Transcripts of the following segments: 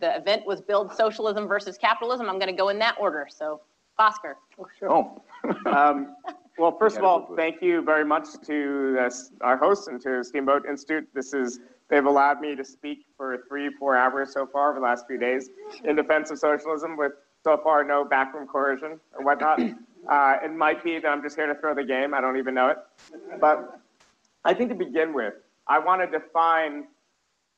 the event was billed socialism versus capitalism. I'm going to go in that order. So, Bhaskar. Oh, sure. Oh. um, well, first of all, thank you very much to this, our hosts and to Steamboat Institute. This is they've allowed me to speak for three, four hours so far over the last few days in defense of socialism with so far no backroom coercion or whatnot. Uh, it might be that I'm just here to throw the game. I don't even know it. But I think to begin with, I want to define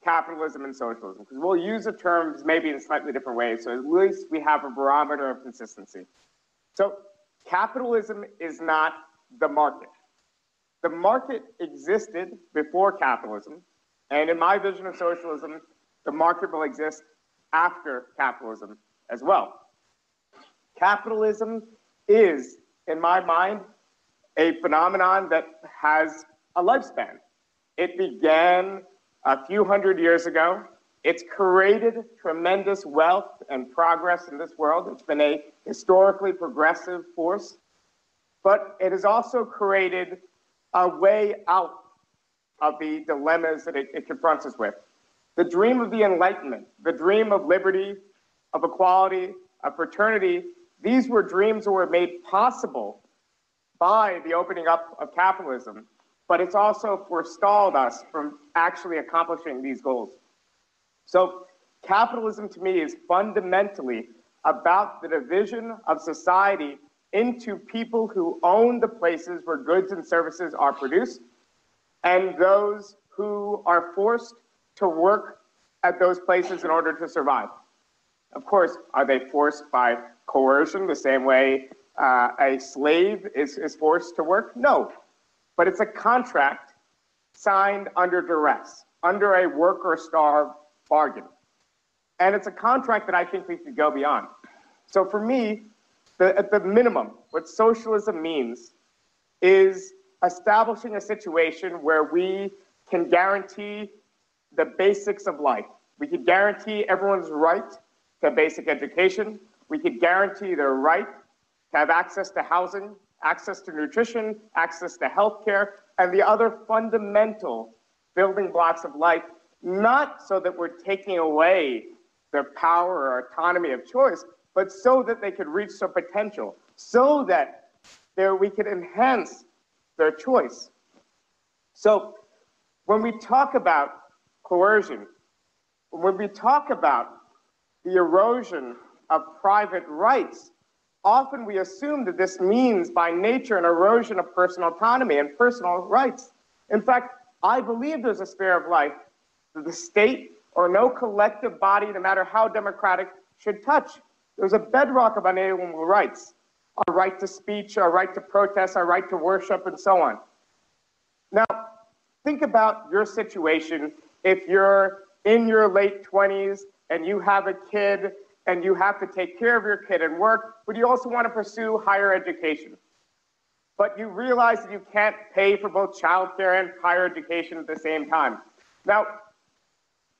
capitalism and socialism because we'll use the terms maybe in slightly different ways. So at least we have a barometer of consistency. So capitalism is not the market. The market existed before capitalism. And in my vision of socialism, the market will exist after capitalism as well. Capitalism is, in my mind, a phenomenon that has a lifespan. It began a few hundred years ago. It's created tremendous wealth and progress in this world. It's been a historically progressive force, but it has also created a way out of the dilemmas that it, it confronts us with. The dream of the Enlightenment, the dream of liberty, of equality, of fraternity, these were dreams that were made possible by the opening up of capitalism, but it's also forestalled us from actually accomplishing these goals. So capitalism to me is fundamentally about the division of society into people who own the places where goods and services are produced and those who are forced to work at those places in order to survive. Of course, are they forced by coercion the same way uh, a slave is, is forced to work? No. But it's a contract signed under duress, under a work or starve bargain. And it's a contract that I think we could go beyond. So for me, the, at the minimum, what socialism means is establishing a situation where we can guarantee the basics of life. We could guarantee everyone's right to basic education. We could guarantee their right to have access to housing, access to nutrition, access to health care, and the other fundamental building blocks of life, not so that we're taking away their power or autonomy of choice, but so that they could reach their potential, so that there we could enhance their choice. So when we talk about coercion, when we talk about the erosion of private rights, often we assume that this means by nature an erosion of personal autonomy and personal rights. In fact, I believe there's a sphere of life that the state or no collective body, no matter how democratic, should touch. There's a bedrock of unalienable rights our right to speech, our right to protest, our right to worship, and so on. Now, think about your situation if you're in your late 20s and you have a kid and you have to take care of your kid and work, but you also want to pursue higher education. But you realize that you can't pay for both childcare and higher education at the same time. Now,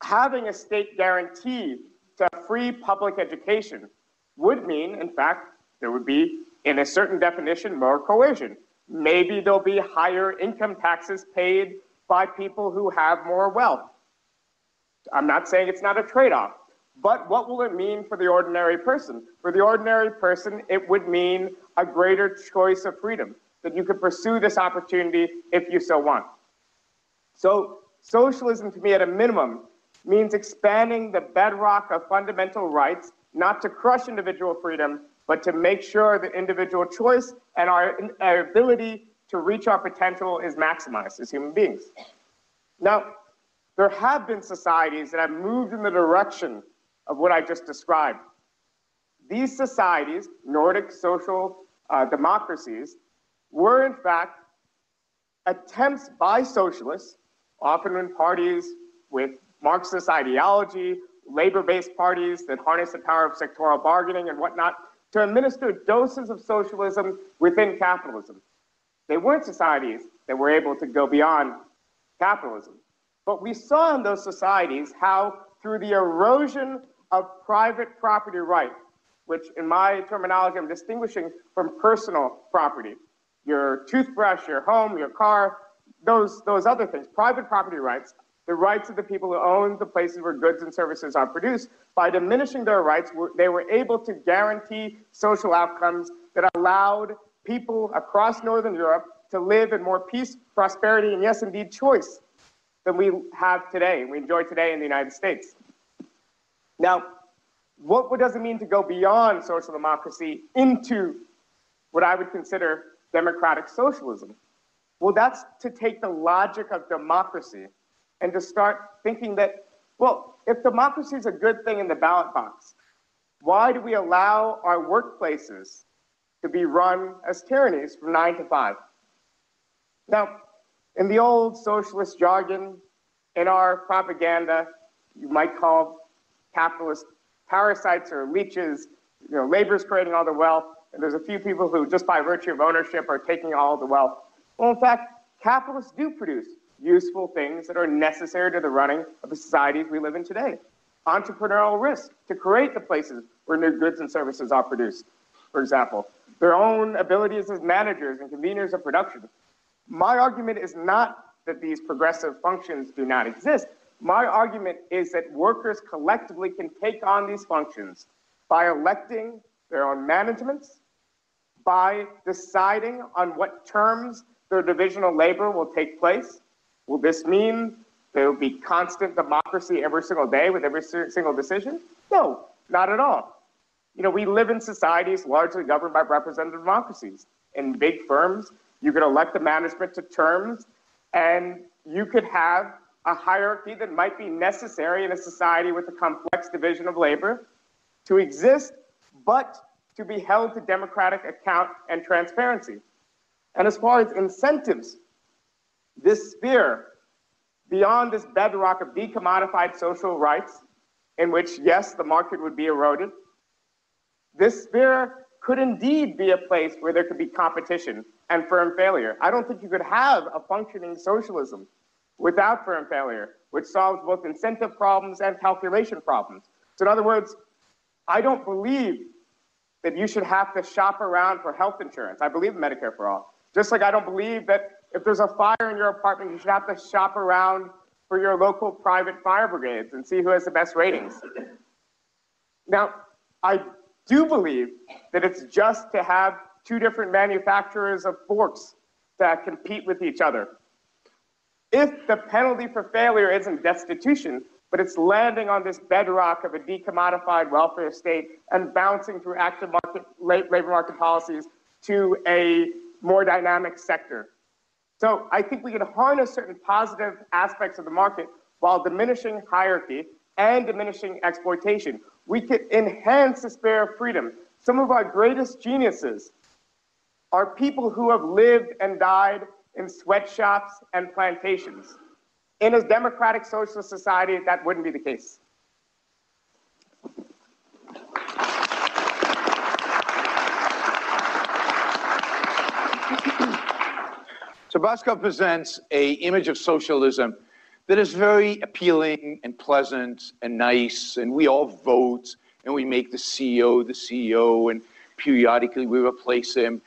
having a state guarantee to free public education would mean, in fact, there would be, in a certain definition, more coercion. Maybe there'll be higher income taxes paid by people who have more wealth. I'm not saying it's not a trade off, but what will it mean for the ordinary person? For the ordinary person, it would mean a greater choice of freedom, that you could pursue this opportunity if you so want. So, socialism to me, at a minimum, means expanding the bedrock of fundamental rights, not to crush individual freedom, but to make sure that individual choice and our, our ability to reach our potential is maximized as human beings. Now, there have been societies that have moved in the direction of what I just described. These societies, Nordic social uh, democracies, were in fact attempts by socialists, often in parties with Marxist ideology, labor based parties that harness the power of sectoral bargaining and whatnot, to administer doses of socialism within capitalism. They weren't societies that were able to go beyond capitalism. But we saw in those societies how, through the erosion of private property right, which in my terminology I'm distinguishing from personal property, your toothbrush, your home, your car, those, those other things, private property rights, the rights of the people who own the places where goods and services are produced. By diminishing their rights, they were able to guarantee social outcomes that allowed people across Northern Europe to live in more peace, prosperity, and yes, indeed, choice than we have today, we enjoy today in the United States. Now, what does it mean to go beyond social democracy into what I would consider democratic socialism? Well, that's to take the logic of democracy and to start thinking that, well, if democracy is a good thing in the ballot box, why do we allow our workplaces to be run as tyrannies from nine to five? Now, in the old socialist jargon, in our propaganda, you might call capitalist parasites or leeches, you know, labor's creating all the wealth, and there's a few people who, just by virtue of ownership, are taking all the wealth. Well, in fact, capitalists do produce useful things that are necessary to the running of the societies we live in today. Entrepreneurial risk to create the places where new goods and services are produced, for example. Their own abilities as managers and conveners of production. My argument is not that these progressive functions do not exist. My argument is that workers collectively can take on these functions by electing their own managements, by deciding on what terms their divisional labor will take place. Will this mean there will be constant democracy every single day with every single decision? No, not at all. You know, we live in societies largely governed by representative democracies. In big firms, you could elect the management to terms, and you could have a hierarchy that might be necessary in a society with a complex division of labor to exist, but to be held to democratic account and transparency. And as far as incentives, this sphere, beyond this bedrock of decommodified social rights, in which, yes, the market would be eroded, this sphere could indeed be a place where there could be competition and firm failure. I don't think you could have a functioning socialism without firm failure, which solves both incentive problems and calculation problems. So, in other words, I don't believe that you should have to shop around for health insurance. I believe in Medicare for all. Just like I don't believe that if there's a fire in your apartment, you should have to shop around for your local private fire brigades and see who has the best ratings. Now, I do believe that it's just to have two different manufacturers of forks that compete with each other. If the penalty for failure isn't destitution, but it's landing on this bedrock of a decommodified welfare state and bouncing through active market, labor market policies to a more dynamic sector. So I think we can harness certain positive aspects of the market while diminishing hierarchy and diminishing exploitation. We could enhance the sphere of freedom. Some of our greatest geniuses are people who have lived and died in sweatshops and plantations. In a democratic socialist society, that wouldn't be the case. So Bhaskar presents a image of socialism that is very appealing and pleasant and nice, and we all vote and we make the CEO the CEO, and periodically we replace him.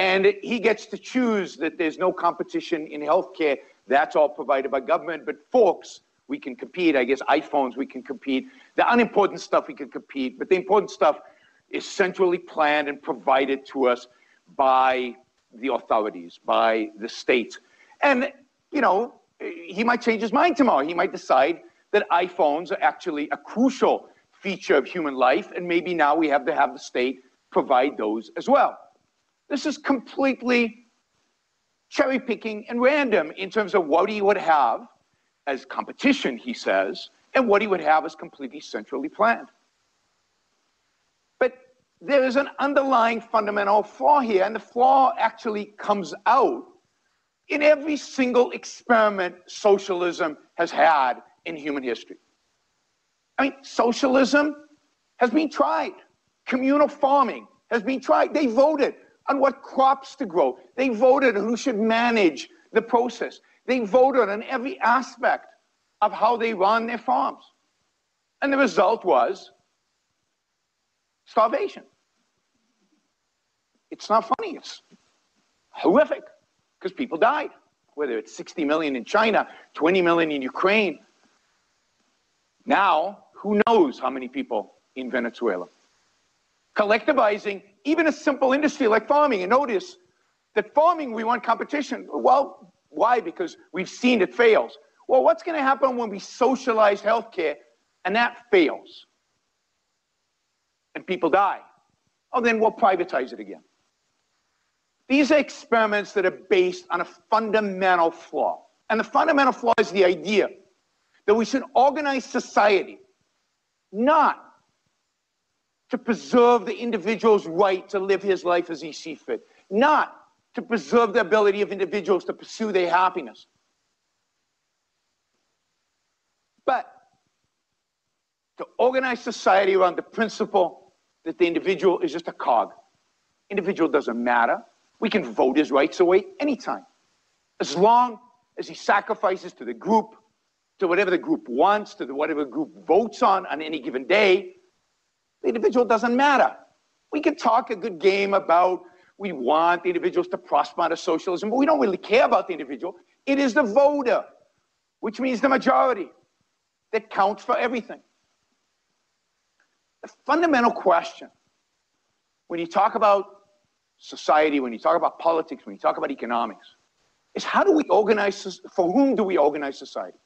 And he gets to choose that there's no competition in healthcare. That's all provided by government. But forks, we can compete. I guess iPhones, we can compete. The unimportant stuff, we can compete. But the important stuff is centrally planned and provided to us by the authorities, by the state. And, you know, he might change his mind tomorrow. He might decide that iPhones are actually a crucial feature of human life, and maybe now we have to have the state provide those as well. This is completely cherry picking and random in terms of what he would have as competition, he says, and what he would have as completely centrally planned. But there is an underlying fundamental flaw here, and the flaw actually comes out in every single experiment socialism has had in human history. I mean, socialism has been tried. Communal farming has been tried. They voted on what crops to grow. They voted on who should manage the process. They voted on every aspect of how they run their farms. And the result was starvation. It's not funny, it's horrific because people died. Whether it's 60 million in China, 20 million in Ukraine, Now, who knows how many people in Venezuela? Collectivizing even a simple industry like farming. And notice that farming, we want competition. Well, why? Because we've seen it fails. Well, what's going to happen when we socialize healthcare and that fails? And people die. Oh, then we'll privatize it again. These are experiments that are based on a fundamental flaw. And the fundamental flaw is the idea that we should organize society not to preserve the individual's right to live his life as he sees fit, not to preserve the ability of individuals to pursue their happiness, but to organize society around the principle that the individual is just a cog. Individual doesn't matter. We can vote his rights away anytime. As long as he sacrifices to the group, to whatever the group wants, to whatever the group votes on on any given day, the individual doesn't matter. We can talk a good game about we want the individuals to prosper of socialism, but we don't really care about the individual. It is the voter, which means the majority, that counts for everything. The fundamental question when you talk about society, when you talk about politics, when you talk about economics, is how do we organize, for whom do we organize society?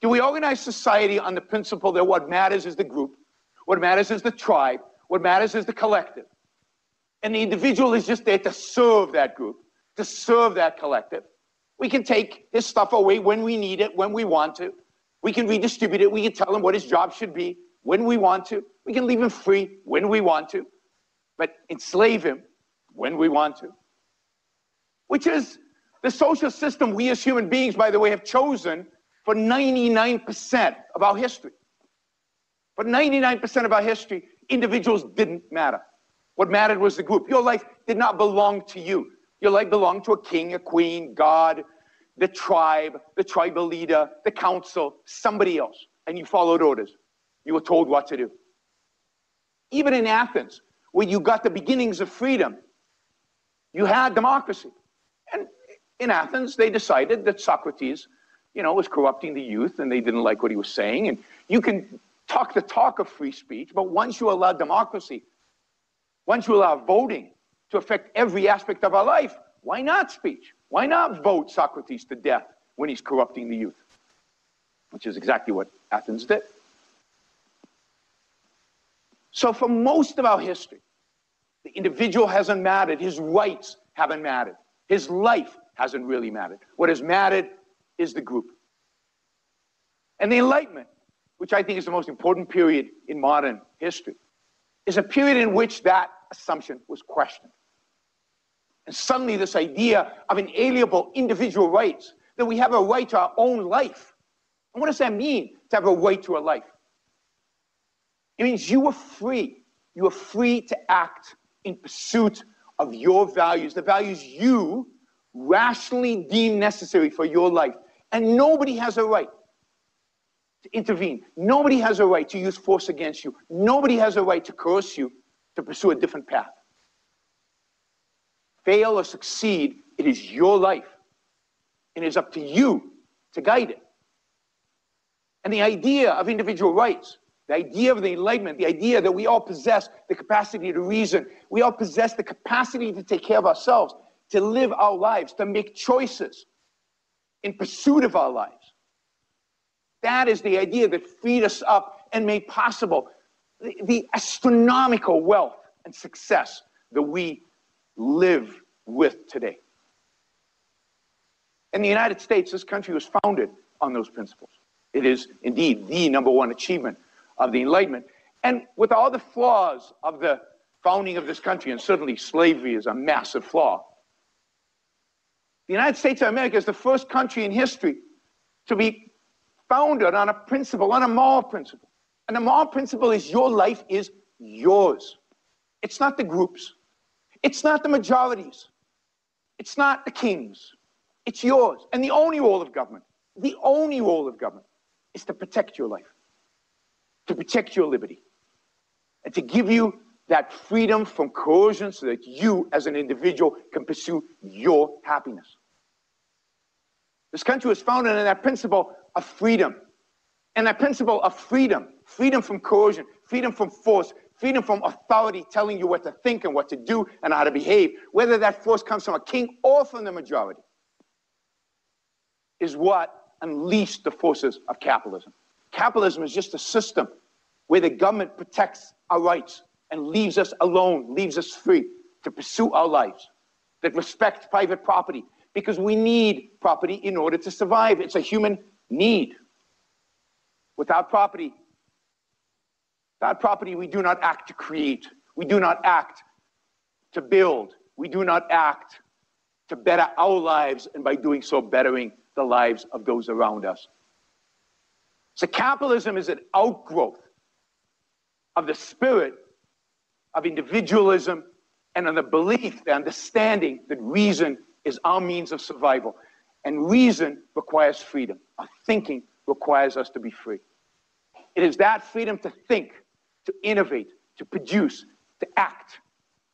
Do we organize society on the principle that what matters is the group, what matters is the tribe, what matters is the collective? And the individual is just there to serve that group, to serve that collective. We can take his stuff away when we need it, when we want to. We can redistribute it. We can tell him what his job should be when we want to. We can leave him free when we want to, but enslave him when we want to. Which is the social system we as human beings, by the way, have chosen for 99% of our history. For 99% of our history, individuals didn't matter. What mattered was the group. Your life did not belong to you. Your life belonged to a king, a queen, God, the tribe, the tribal leader, the council, somebody else. And you followed orders. You were told what to do. Even in Athens, where you got the beginnings of freedom, you had democracy. And in Athens, they decided that Socrates, you know, was corrupting the youth and they didn't like what he was saying. And you can talk the talk of free speech, but once you allow democracy, once you allow voting to affect every aspect of our life, why not speech? Why not vote Socrates to death when he's corrupting the youth? Which is exactly what Athens did. So, for most of our history, the individual hasn't mattered, his rights haven't mattered, his life hasn't really mattered. What has mattered is the group. And the Enlightenment, which I think is the most important period in modern history, is a period in which that assumption was questioned. And suddenly, this idea of inalienable individual rights, that we have a right to our own life. And what does that mean to have a right to a life? It means you are free. You are free to act in pursuit of your values, the values you rationally deem necessary for your life. And nobody has a right to intervene. Nobody has a right to use force against you. Nobody has a right to coerce you to pursue a different path. Fail or succeed, it is your life. And it is up to you to guide it. And the idea of individual rights, the idea of the Enlightenment, the idea that we all possess the capacity to reason, we all possess the capacity to take care of ourselves, to live our lives, to make choices in pursuit of our lives. That is the idea that freed us up and made possible the, the astronomical wealth and success that we live with today. In the United States, this country was founded on those principles. It is indeed the number one achievement of the Enlightenment. And with all the flaws of the founding of this country, and certainly slavery is a massive flaw, the United States of America is the first country in history to be founded on a principle, on a moral principle. And the moral principle is your life is yours. It's not the groups. It's not the majorities. It's not the kings. It's yours. And the only role of government, the only role of government is to protect your life, to protect your liberty, and to give you that freedom from coercion so that you, as an individual, can pursue your happiness. This country was founded on that principle of freedom And that principle of freedom, freedom from coercion, freedom from force, freedom from authority telling you what to think and what to do and how to behave, whether that force comes from a king or from the majority, is what unleashed the forces of capitalism. Capitalism is just a system where the government protects our rights and leaves us alone, leaves us free to pursue our lives, that respects private property, because we need property in order to survive. It's a human need. Without property, without property, we do not act to create. We do not act to build. We do not act to better our lives, and by doing so, bettering the lives of those around us. So capitalism is an outgrowth of the spirit of individualism and on the belief, the understanding that reason is our means of survival. And reason requires freedom. Our thinking requires us to be free. It is that freedom to think, to innovate, to produce, to act,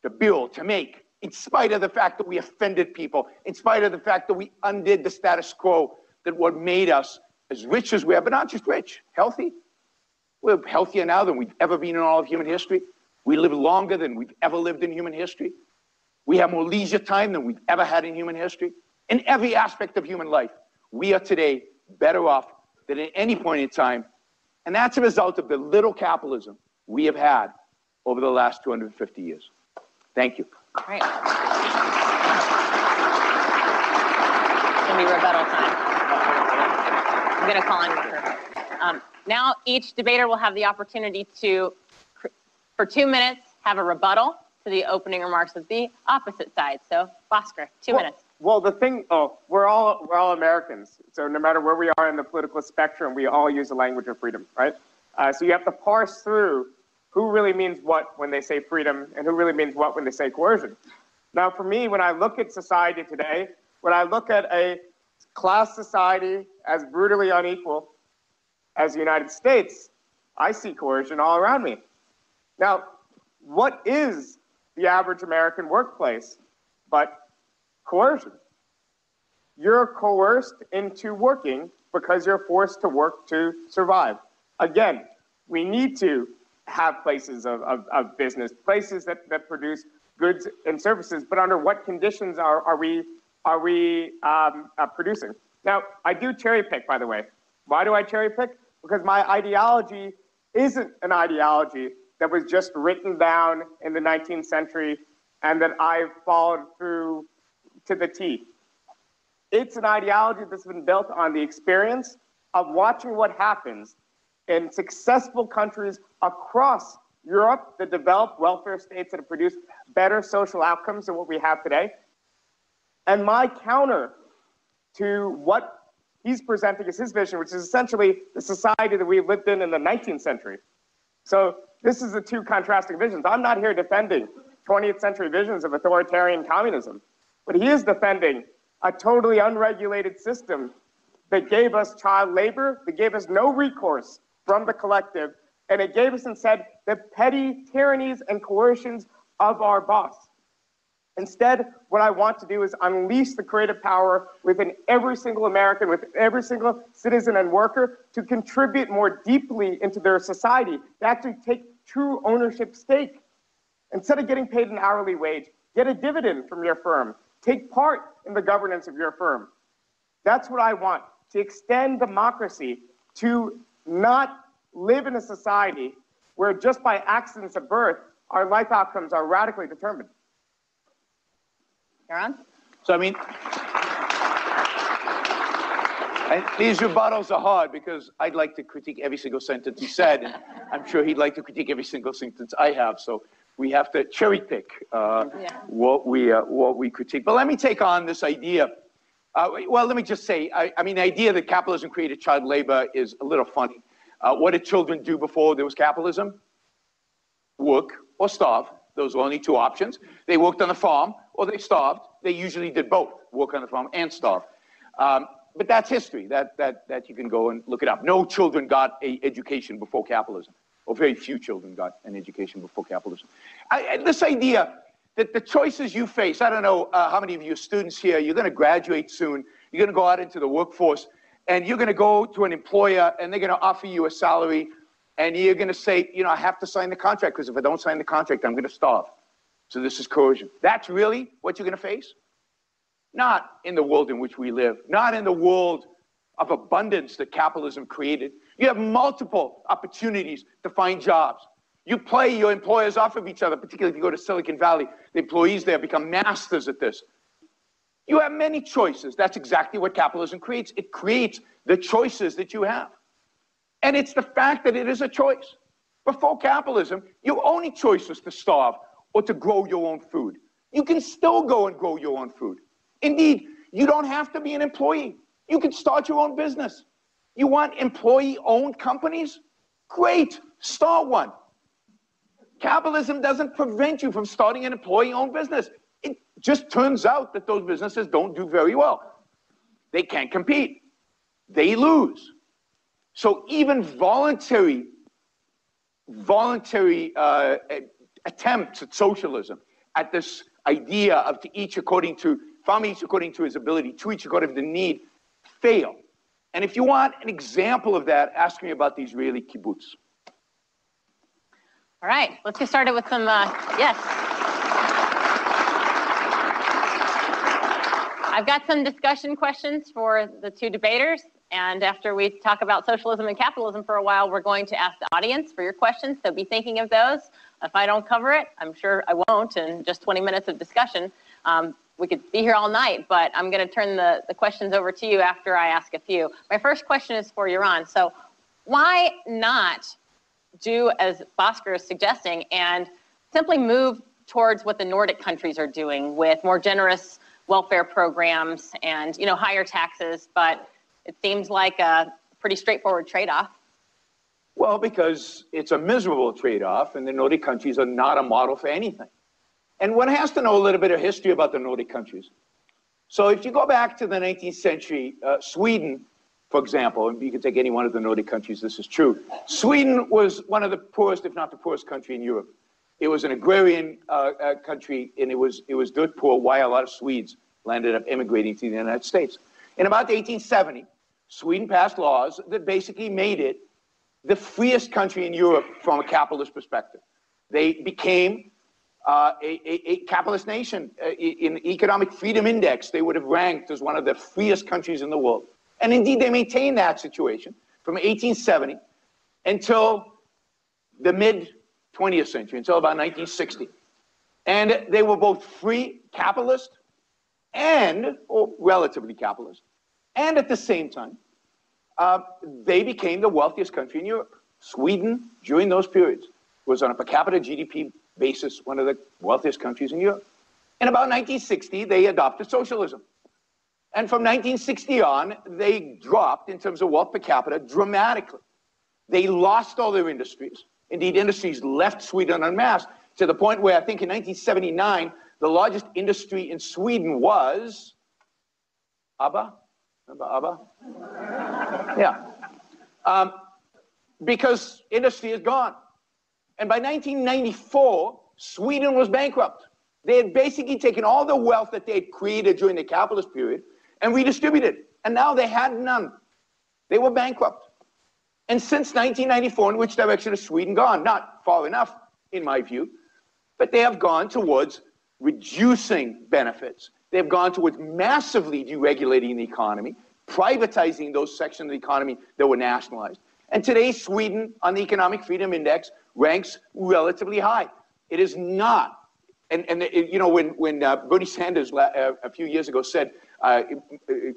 to build, to make, in spite of the fact that we offended people, in spite of the fact that we undid the status quo, that what made us as rich as we are, but not just rich, healthy. We're healthier now than we've ever been in all of human history. We live longer than we've ever lived in human history. We have more leisure time than we've ever had in human history. In every aspect of human life, we are today better off than at any point in time. And that's a result of the little capitalism we have had over the last 250 years. Thank you. Right. It's gonna be rebuttal time. I'm gonna call on you. Um, now, each debater will have the opportunity to, for two minutes, have a rebuttal to the opening remarks of the opposite side. So, Bhaskar, two Well- minutes. Well, the thing, oh, we're all we're all Americans. So no matter where we are in the political spectrum, we all use the language of freedom, right? Uh, so you have to parse through who really means what when they say freedom and who really means what when they say coercion. Now, for me, when I look at society today, when I look at a class society as brutally unequal as the United States, I see coercion all around me. Now, what is the average American workplace but coercion? You're coerced into working because you're forced to work to survive. Again, we need to have places of, of, of business, places that, that produce goods and services, but under what conditions are, are we, are we um, uh, producing? Now, I do cherry pick, by the way. Why do I cherry pick? Because my ideology isn't an ideology that was just written down in the 19th century and that I've followed through to the T. It's an ideology that's been built on the experience of watching what happens in successful countries across Europe that developed welfare states that have produced better social outcomes than what we have today. And my counter to what he's presenting as his vision, which is essentially the society that we lived in in the 19th century. So this is the two contrasting visions. I'm not here defending 20th century visions of authoritarian communism, but he is defending a totally unregulated system that gave us child labor, that gave us no recourse from the collective, and it gave us instead the petty tyrannies and coercions of our boss. Instead, what I want to do is unleash the creative power within every single American, with every single citizen and worker to contribute more deeply into their society, to actually take true ownership stake. Instead of getting paid an hourly wage, get a dividend from your firm. Take part in the governance of your firm. That's what I want to extend democracy to not live in a society where just by accidents of birth, our life outcomes are radically determined. Yaron? So, I mean, and these rebuttals are hard because I'd like to critique every single sentence he said, and I'm sure he'd like to critique every single sentence I have. So we have to cherry pick uh, Yeah. what we uh, what we critique. But let me take on this idea. Uh, well, let me just say, I, I mean, the idea that capitalism created child labor is a little funny. Uh, what did children do before there was capitalism? Work or starve. Those were only two options. They worked on the farm or they starved. They usually did both, work on the farm and starve. Um, but that's history. That, that, that you can go and look it up. No children got a education before capitalism, or very few children got an education before capitalism. I, this idea that the choices you face, I don't know uh, how many of you students here, you're going to graduate soon, you're going to go out into the workforce, and you're going to go to an employer and they're going to offer you a salary and you're going to say, you know, I have to sign the contract because if I don't sign the contract, I'm going to starve. So this is coercion. That's really what you're going to face? Not in the world in which we live, not in the world of abundance that capitalism created. You have multiple opportunities to find jobs. You play your employers off of each other, particularly if you go to Silicon Valley. The employees there become masters at this. You have many choices. That's exactly what capitalism creates. It creates the choices that you have. And it's the fact that it is a choice. Before capitalism, your only choice was to starve or to grow your own food. You can still go and grow your own food. Indeed, you don't have to be an employee. You can start your own business. You want employee owned companies? Great, start one. Capitalism doesn't prevent you from starting an employee owned business. It just turns out that those businesses don't do very well. They can't compete, they lose. So even voluntary, voluntary uh, attempts at socialism, at this idea of to each according to, from each according to his ability, to each according to the need, fail. And if you want an example of that, ask me about the Israeli kibbutz. All right, let's get started with some, uh, yes. I've got some discussion questions for the two debaters. And after we talk about socialism and capitalism for a while, we're going to ask the audience for your questions. So be thinking of those. If I don't cover it, I'm sure I won't in just 20 minutes of discussion. Um, we could be here all night, but I'm going to turn the, the questions over to you after I ask a few. My first question is for Yaron. So why not do as Bhaskar is suggesting and simply move towards what the Nordic countries are doing with more generous welfare programs and you know higher taxes, but it seems like a pretty straightforward trade-off. Well, because it's a miserable trade-off, and the Nordic countries are not a model for anything. And one has to know a little bit of history about the Nordic countries. So if you go back to the 19th century, uh, Sweden, for example, and you can take any one of the Nordic countries, this is true. Sweden was one of the poorest, if not the poorest country in Europe. It was an agrarian uh, uh, country, and it was, it was dirt poor, why a lot of Swedes landed up immigrating to the United States. In about 1870, Sweden passed laws that basically made it the freest country in Europe from a capitalist perspective. They became uh, a, a, a, capitalist nation. Uh, in the Economic Freedom Index, they would have ranked as one of the freest countries in the world. And indeed, they maintained that situation from 1870 until the mid 20th century, until about 1960. And they were both free capitalist and, or relatively capitalist, and at the same time, uh, they became the wealthiest country in Europe. Sweden, during those periods, was on a per capita GDP basis one of the wealthiest countries in Europe. In about 1960, they adopted socialism. And from 1960 on, they dropped in terms of wealth per capita dramatically. They lost all their industries. Indeed, industries left Sweden en masse to the point where I think in 1979, the largest industry in Sweden was ABBA. Remember ABBA? Yeah. Um, because industry is gone. And by 1994, Sweden was bankrupt. They had basically taken all the wealth that they had created during the capitalist period and redistributed. And now they had none. They were bankrupt. And since 1994, in which direction has Sweden gone? Not far enough, in my view, but they have gone towards reducing benefits, They've gone towards massively deregulating the economy, privatizing those sections of the economy that were nationalized. And today, Sweden, on the Economic Freedom Index, ranks relatively high. It is not. And, and it, you know, when, when uh, Bernie Sanders uh, a few years ago said, uh,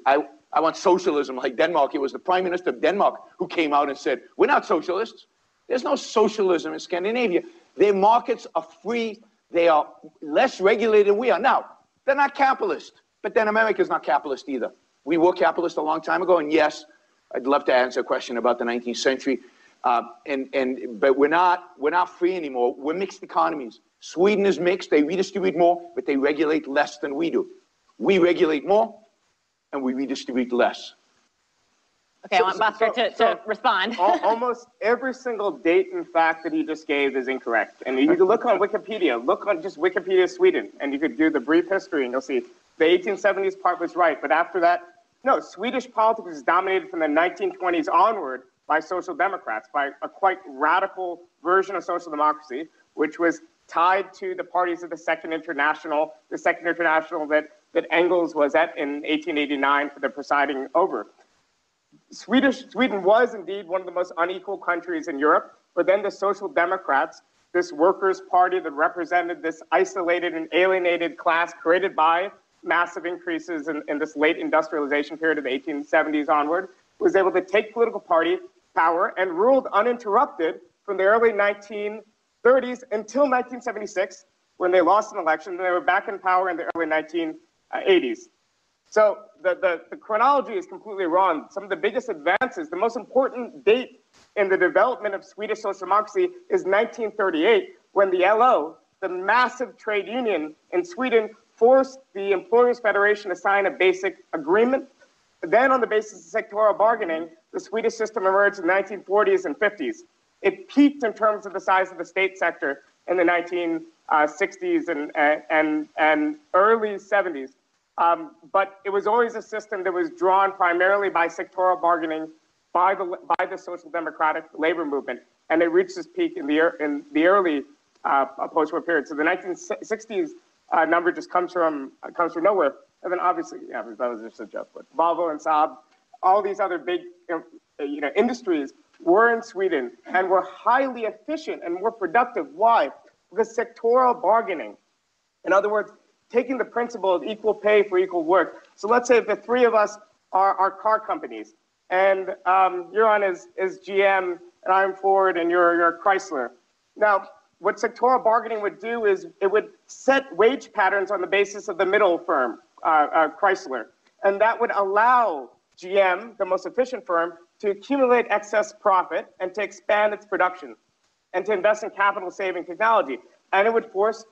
I, I want socialism like Denmark, it was the Prime Minister of Denmark who came out and said, We're not socialists. There's no socialism in Scandinavia. Their markets are free, they are less regulated than we are. Now, they're not capitalist. But then America's not capitalist either. We were capitalist a long time ago, and yes, I'd love to answer a question about the 19th century. Uh, and, and, but we're not, we're not free anymore. We're mixed economies. Sweden is mixed. They redistribute more, but they regulate less than we do. We regulate more, and we redistribute less. Okay, so, I want Bhaskar so, to, so to respond. almost every single date and fact that he just gave is incorrect. And you can look on Wikipedia, look on just Wikipedia Sweden, and you could do the brief history, and you'll see the 1870s part was right. But after that, No, Swedish politics was dominated from the 1920s onward by social democrats, by a quite radical version of social democracy, which was tied to the parties of the Second International, the Second International that, that Engels was at in 1889 for the presiding over. Swedish, Sweden was indeed one of the most unequal countries in Europe, but then the Social Democrats, this workers' party that represented this isolated and alienated class created by massive increases in, in this late industrialization period of the 1870s onward, was able to take political party power and ruled uninterrupted from the early 1930s until 1976, when they lost an election, and they were back in power in the early 1980s. So the, the, the, chronology is completely wrong. Some of the biggest advances, the most important date in the development of Swedish social democracy is 1938, when the LO, the massive trade union in Sweden, forced the Employers Federation to sign a basic agreement. Then, on the basis of sectoral bargaining, the Swedish system emerged in the 1940s and 50s. It peaked in terms of the size of the state sector in the 1960s and, and, and early 70s. Um, but it was always a system that was drawn primarily by sectoral bargaining by the, by the social democratic labor movement. And it reached its peak in the, in the early uh, post-war period. So the 1960s uh, number just comes from, uh, comes from nowhere. And then obviously, yeah, that was just a joke, but Volvo and Saab, all these other big you know, industries were in Sweden and were highly efficient and more productive. Why? Because sectoral bargaining, in other words, taking the principle of equal pay for equal work. So let's say the three of us are, are car companies, and um, Yaron is, is GM, and I'm Ford, and you're, you're Chrysler. Now, what sectoral bargaining would do is it would set wage patterns on the basis of the middle firm, uh, uh, Chrysler, and that would allow GM, the most efficient firm, to accumulate excess profit and to expand its production and to invest in capital saving technology. And it would force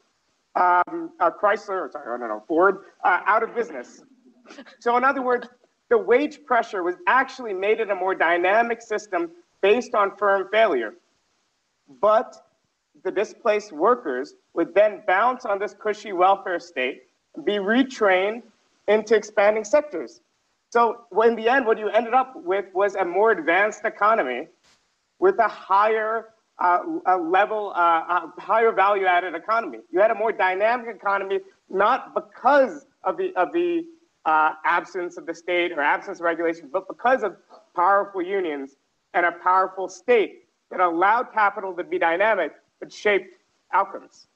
um, uh, Chrysler, sorry, I don't know, Ford, uh, out of business. So, in other words, the wage pressure was actually made in a more dynamic system based on firm failure. But the displaced workers would then bounce on this cushy welfare state, be retrained into expanding sectors. So, in the end, what you ended up with was a more advanced economy with a higher uh, a level, uh, a higher value added economy. You had a more dynamic economy, not because of the, of the uh, absence of the state or absence of regulation, but because of powerful unions and a powerful state that allowed capital to be dynamic but shaped outcomes.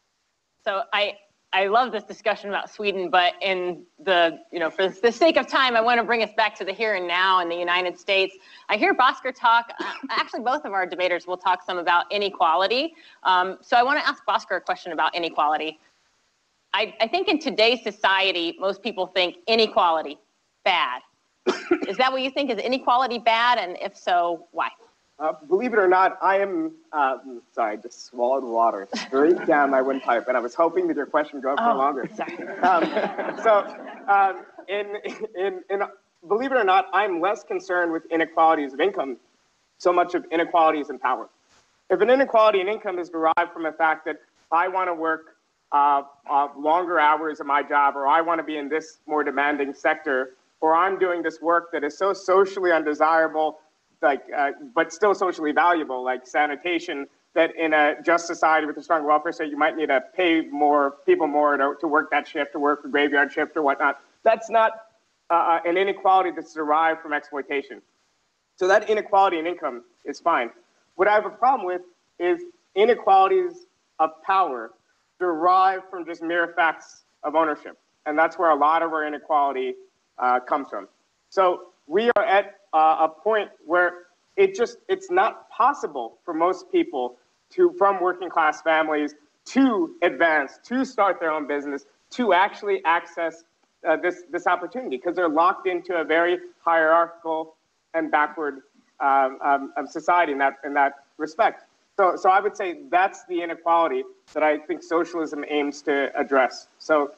So I, I love this discussion about Sweden, but in the, you know, for the sake of time, I want to bring us back to the here and now in the United States. I hear Bhaskar talk, uh, actually both of our debaters will talk some about inequality. Um, so I want to ask Bhaskar a question about inequality. I, I think in today's society, most people think inequality, bad. is that what you think? Is inequality bad? And if so, why? Uh, believe it or not, I am, uh, sorry, I just swallowed water straight down my windpipe, and I was hoping that your question would go up oh, for longer. Sorry. Um, so, um, in, in, in, believe it or not, I'm less concerned with inequalities of income, so much of inequalities in power. If an inequality in income is derived from the fact that I want to work uh, uh, longer hours at my job, or I want to be in this more demanding sector, or I'm doing this work that is so socially undesirable like, uh, but still socially valuable, like sanitation, that in a just society with a strong welfare state, you might need to pay more people more to, to work that shift, to work a graveyard shift or whatnot. That's not uh, uh, an inequality that's derived from exploitation. So that inequality in income is fine. What I have a problem with is inequalities of power derived from just mere facts of ownership. And that's where a lot of our inequality uh, comes from. So we are at uh, a point where it just it's not possible for most people to from working class families to advance to start their own business to actually access uh, this this opportunity because they're locked into a very hierarchical and backward um, um, society in that in that respect. So, so I would say that's the inequality that I think socialism aims to address. So,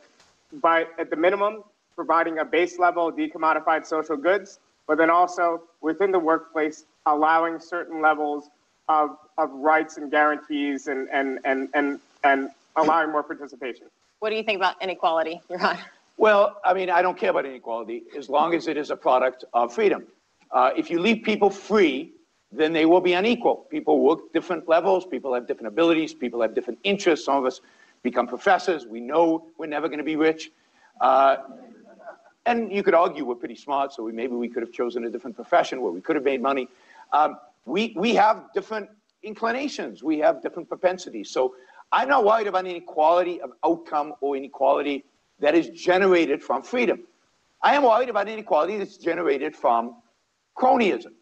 by at the minimum, providing a base level decommodified social goods but then also within the workplace, allowing certain levels of, of rights and guarantees and, and, and, and, and allowing more participation. What do you think about inequality, Yaron? Well, I mean, I don't care about inequality as long as it is a product of freedom. Uh, if you leave people free, then they will be unequal. People work different levels, people have different abilities, people have different interests. Some of us become professors. We know we're never going to be rich. Uh, and you could argue we're pretty smart, so we, maybe we could have chosen a different profession where we could have made money. Um, we, we have different inclinations, we have different propensities. So I'm not worried about inequality of outcome or inequality that is generated from freedom. I am worried about inequality that's generated from cronyism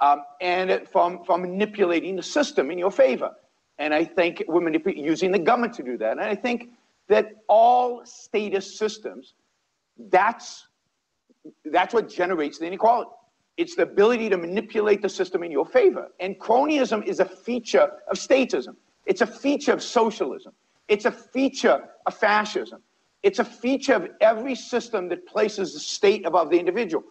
um, and from, from manipulating the system in your favor. And I think we're manip- using the government to do that. And I think that all status systems, that's, that's what generates the inequality. It's the ability to manipulate the system in your favor. And cronyism is a feature of statism. It's a feature of socialism. It's a feature of fascism. It's a feature of every system that places the state above the individual.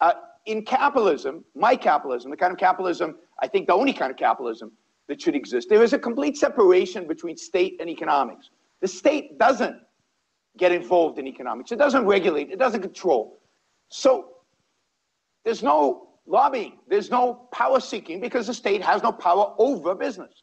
Uh, in capitalism, my capitalism, the kind of capitalism, I think the only kind of capitalism that should exist, there is a complete separation between state and economics. The state doesn't get involved in economics, it doesn't regulate, it doesn't control. So there's no lobbying, there's no power seeking because the state has no power over business.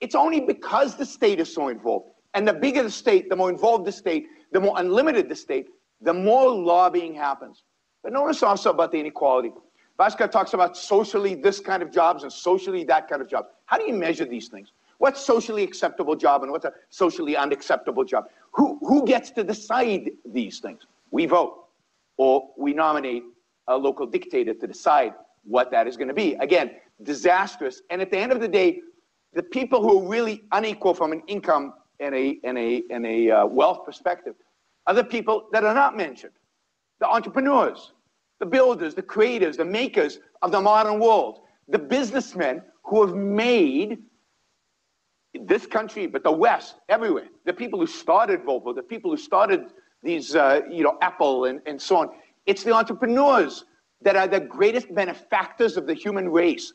It's only because the state is so involved. And the bigger the state, the more involved the state, the more unlimited the state, the more lobbying happens. But notice also about the inequality. Bhaskar talks about socially this kind of jobs and socially that kind of jobs. How do you measure these things? What's socially acceptable job and what's a socially unacceptable job? Who, who gets to decide these things? We vote, or we nominate a local dictator to decide what that is going to be. Again, disastrous. And at the end of the day, the people who are really unequal from an income and a, and a, and a uh, wealth perspective are the people that are not mentioned the entrepreneurs, the builders, the creators, the makers of the modern world, the businessmen who have made this country, but the West, everywhere, the people who started Volvo, the people who started these, uh, you know, Apple and, and so on. It's the entrepreneurs that are the greatest benefactors of the human race,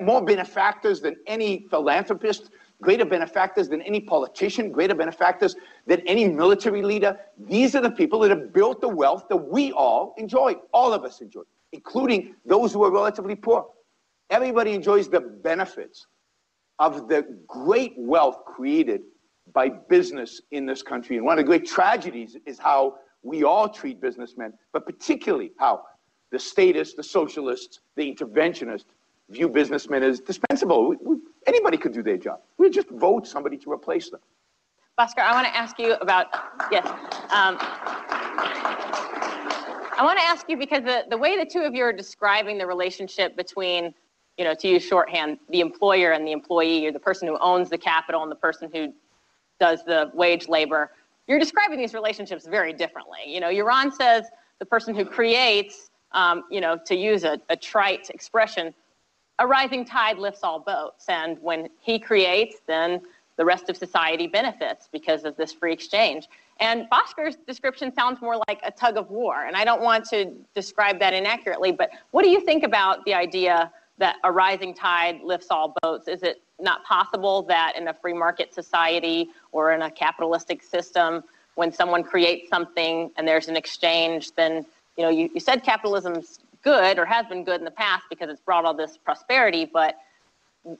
more benefactors than any philanthropist, greater benefactors than any politician, greater benefactors than any military leader. These are the people that have built the wealth that we all enjoy, all of us enjoy, including those who are relatively poor. Everybody enjoys the benefits of the great wealth created by business in this country. And one of the great tragedies is how we all treat businessmen, but particularly how the statists, the socialists, the interventionists view businessmen as dispensable. We, we, anybody could do their job. We just vote somebody to replace them. Bhaskar, I want to ask you about, yes. Um, I want to ask you because the, the way the two of you are describing the relationship between, you know, to use shorthand, the employer and the employee, or the person who owns the capital and the person who does the wage labor, you're describing these relationships very differently. You know, Yaron says the person who creates, um, you know, to use a, a trite expression, a rising tide lifts all boats. And when he creates, then the rest of society benefits because of this free exchange. And Bhaskar's description sounds more like a tug of war. And I don't want to describe that inaccurately, but what do you think about the idea that a rising tide lifts all boats? Is it not possible that in a free market society or in a capitalistic system, when someone creates something and there's an exchange, then you know you, you said capitalism's good or has been good in the past because it's brought all this prosperity, but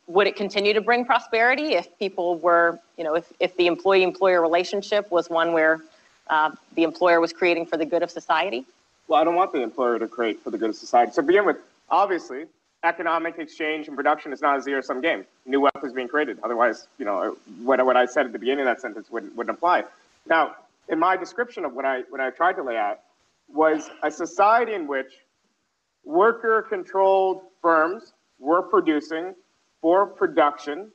would it continue to bring prosperity if people were, you know, if, if the employee employer relationship was one where uh, the employer was creating for the good of society? Well, I don't want the employer to create for the good of society. So, begin with, obviously, economic exchange and production is not a zero sum game. New wealth is being created. Otherwise, you know, what, what I said at the beginning of that sentence wouldn't, wouldn't apply. Now, in my description of what I, what I tried to lay out was a society in which worker controlled firms were producing for production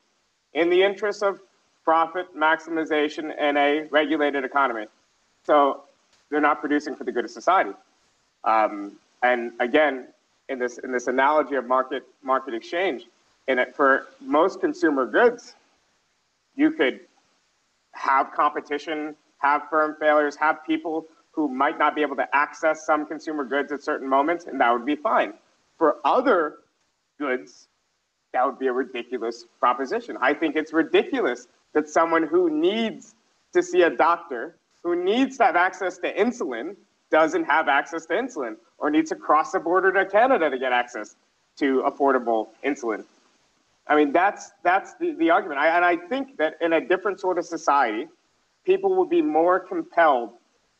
in the interest of profit maximization in a regulated economy. So they're not producing for the good of society. Um, and again, in this in this analogy of market market exchange, it for most consumer goods, you could have competition, have firm failures, have people who might not be able to access some consumer goods at certain moments, and that would be fine. For other goods, that would be a ridiculous proposition. I think it's ridiculous that someone who needs to see a doctor who needs to have access to insulin doesn't have access to insulin or needs to cross the border to Canada to get access to affordable insulin. I mean, that's, that's the, the argument. I, and I think that in a different sort of society, people will be more compelled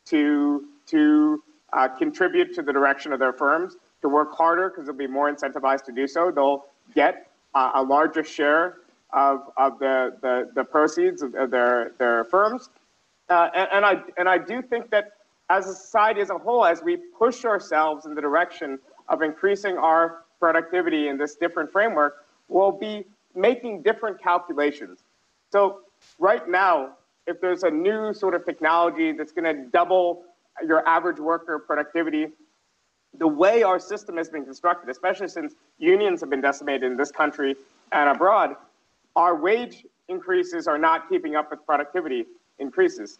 to, to uh, contribute to the direction of their firms, to work harder because they'll be more incentivized to do so. They'll get uh, a larger share of, of the, the, the proceeds of, of their, their firms. Uh, and, and, I, and I do think that as a society as a whole, as we push ourselves in the direction of increasing our productivity in this different framework, we'll be making different calculations. So right now, if there's a new sort of technology that's going to double your average worker productivity, the way our system has been constructed, especially since unions have been decimated in this country and abroad, our wage increases are not keeping up with productivity increases.